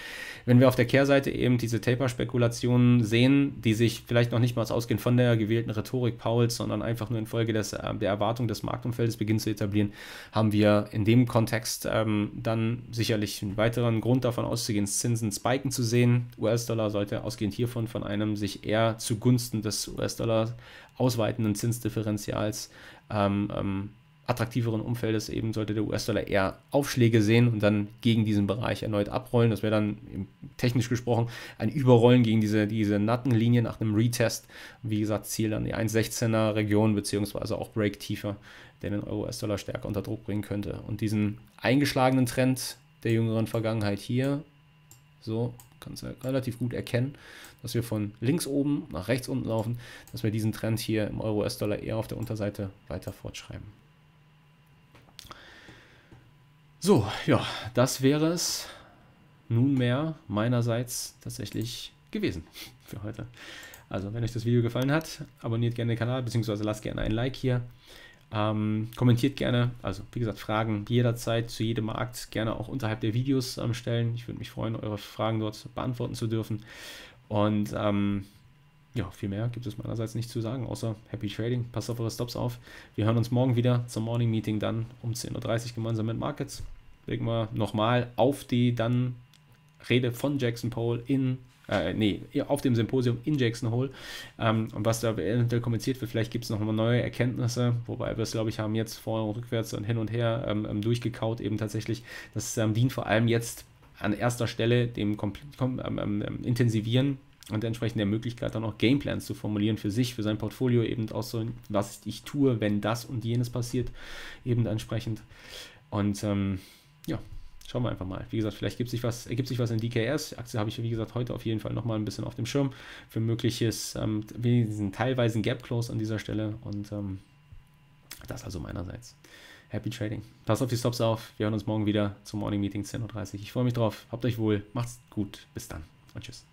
Wenn wir auf der Kehrseite eben diese Taper-Spekulationen sehen, die sich vielleicht noch nicht mal ausgehen von der gewählten Rhetorik Pauls, sondern einfach nur infolge des, äh, der Erwartung des Marktumfeldes beginnen zu etablieren, haben wir in dem Kontext ähm, dann sicherlich einen weiteren Grund davon auszugehen, Zinsen spiken zu sehen. US-Dollar sollte ausgehend hiervon von einem sich eher zugunsten des US-Dollar ausweitenden Zinsdifferenzials ähm, ähm, attraktiveren Umfeldes eben sollte der US-Dollar eher Aufschläge sehen und dann gegen diesen Bereich erneut abrollen. Das wäre dann technisch gesprochen ein Überrollen gegen diese, diese Nattenlinie nach einem Retest. Wie gesagt, Ziel dann die 1,16er Region beziehungsweise auch Break tiefer, der den Euro-US-Dollar stärker unter Druck bringen könnte. Und diesen eingeschlagenen Trend der jüngeren Vergangenheit hier, so kannst du relativ gut erkennen, dass wir von links oben nach rechts unten laufen, dass wir diesen Trend hier im Euro-US-Dollar eher auf der Unterseite weiter fortschreiben. So, ja, das wäre es nunmehr meinerseits tatsächlich gewesen für heute. Also, wenn euch das Video gefallen hat, abonniert gerne den Kanal, beziehungsweise lasst gerne ein Like hier. Ähm, kommentiert gerne, also wie gesagt, Fragen jederzeit zu jedem Markt gerne auch unterhalb der Videos ähm, stellen. Ich würde mich freuen, eure Fragen dort beantworten zu dürfen. Und ähm, ja, viel mehr gibt es meinerseits nicht zu sagen, außer Happy Trading. Passt auf eure Stops auf. Wir hören uns morgen wieder zum Morning Meeting dann um 10.30 Uhr gemeinsam mit Markets. Legen wir nochmal auf die dann Rede von Jackson Pole in, äh, nee, auf dem Symposium in Jackson Hole. Ähm, und was da eventuell kommentiert wird, vielleicht gibt es nochmal neue Erkenntnisse, wobei wir es, glaube ich, haben jetzt vor und rückwärts und hin und her ähm, ähm durchgekaut, eben tatsächlich. Das ähm, dient vor allem jetzt an erster Stelle dem Kom Kom ähm, ähm, Intensivieren und entsprechend der Möglichkeit dann auch Gameplans zu formulieren für sich, für sein Portfolio, eben auch so, was ich tue, wenn das und jenes passiert, eben entsprechend. Und ähm, ja, schauen wir einfach mal. Wie gesagt, vielleicht gibt sich was, ergibt sich was in DKS. Aktie habe ich, wie gesagt, heute auf jeden Fall nochmal ein bisschen auf dem Schirm für mögliches, ähm, diesen teilweisen Gap Close an dieser Stelle. Und ähm, das also meinerseits. Happy Trading. Passt auf die Stops auf. Wir hören uns morgen wieder zum Morning Meeting 10.30 Uhr. Ich freue mich drauf. Habt euch wohl. Macht's gut. Bis dann. Und tschüss.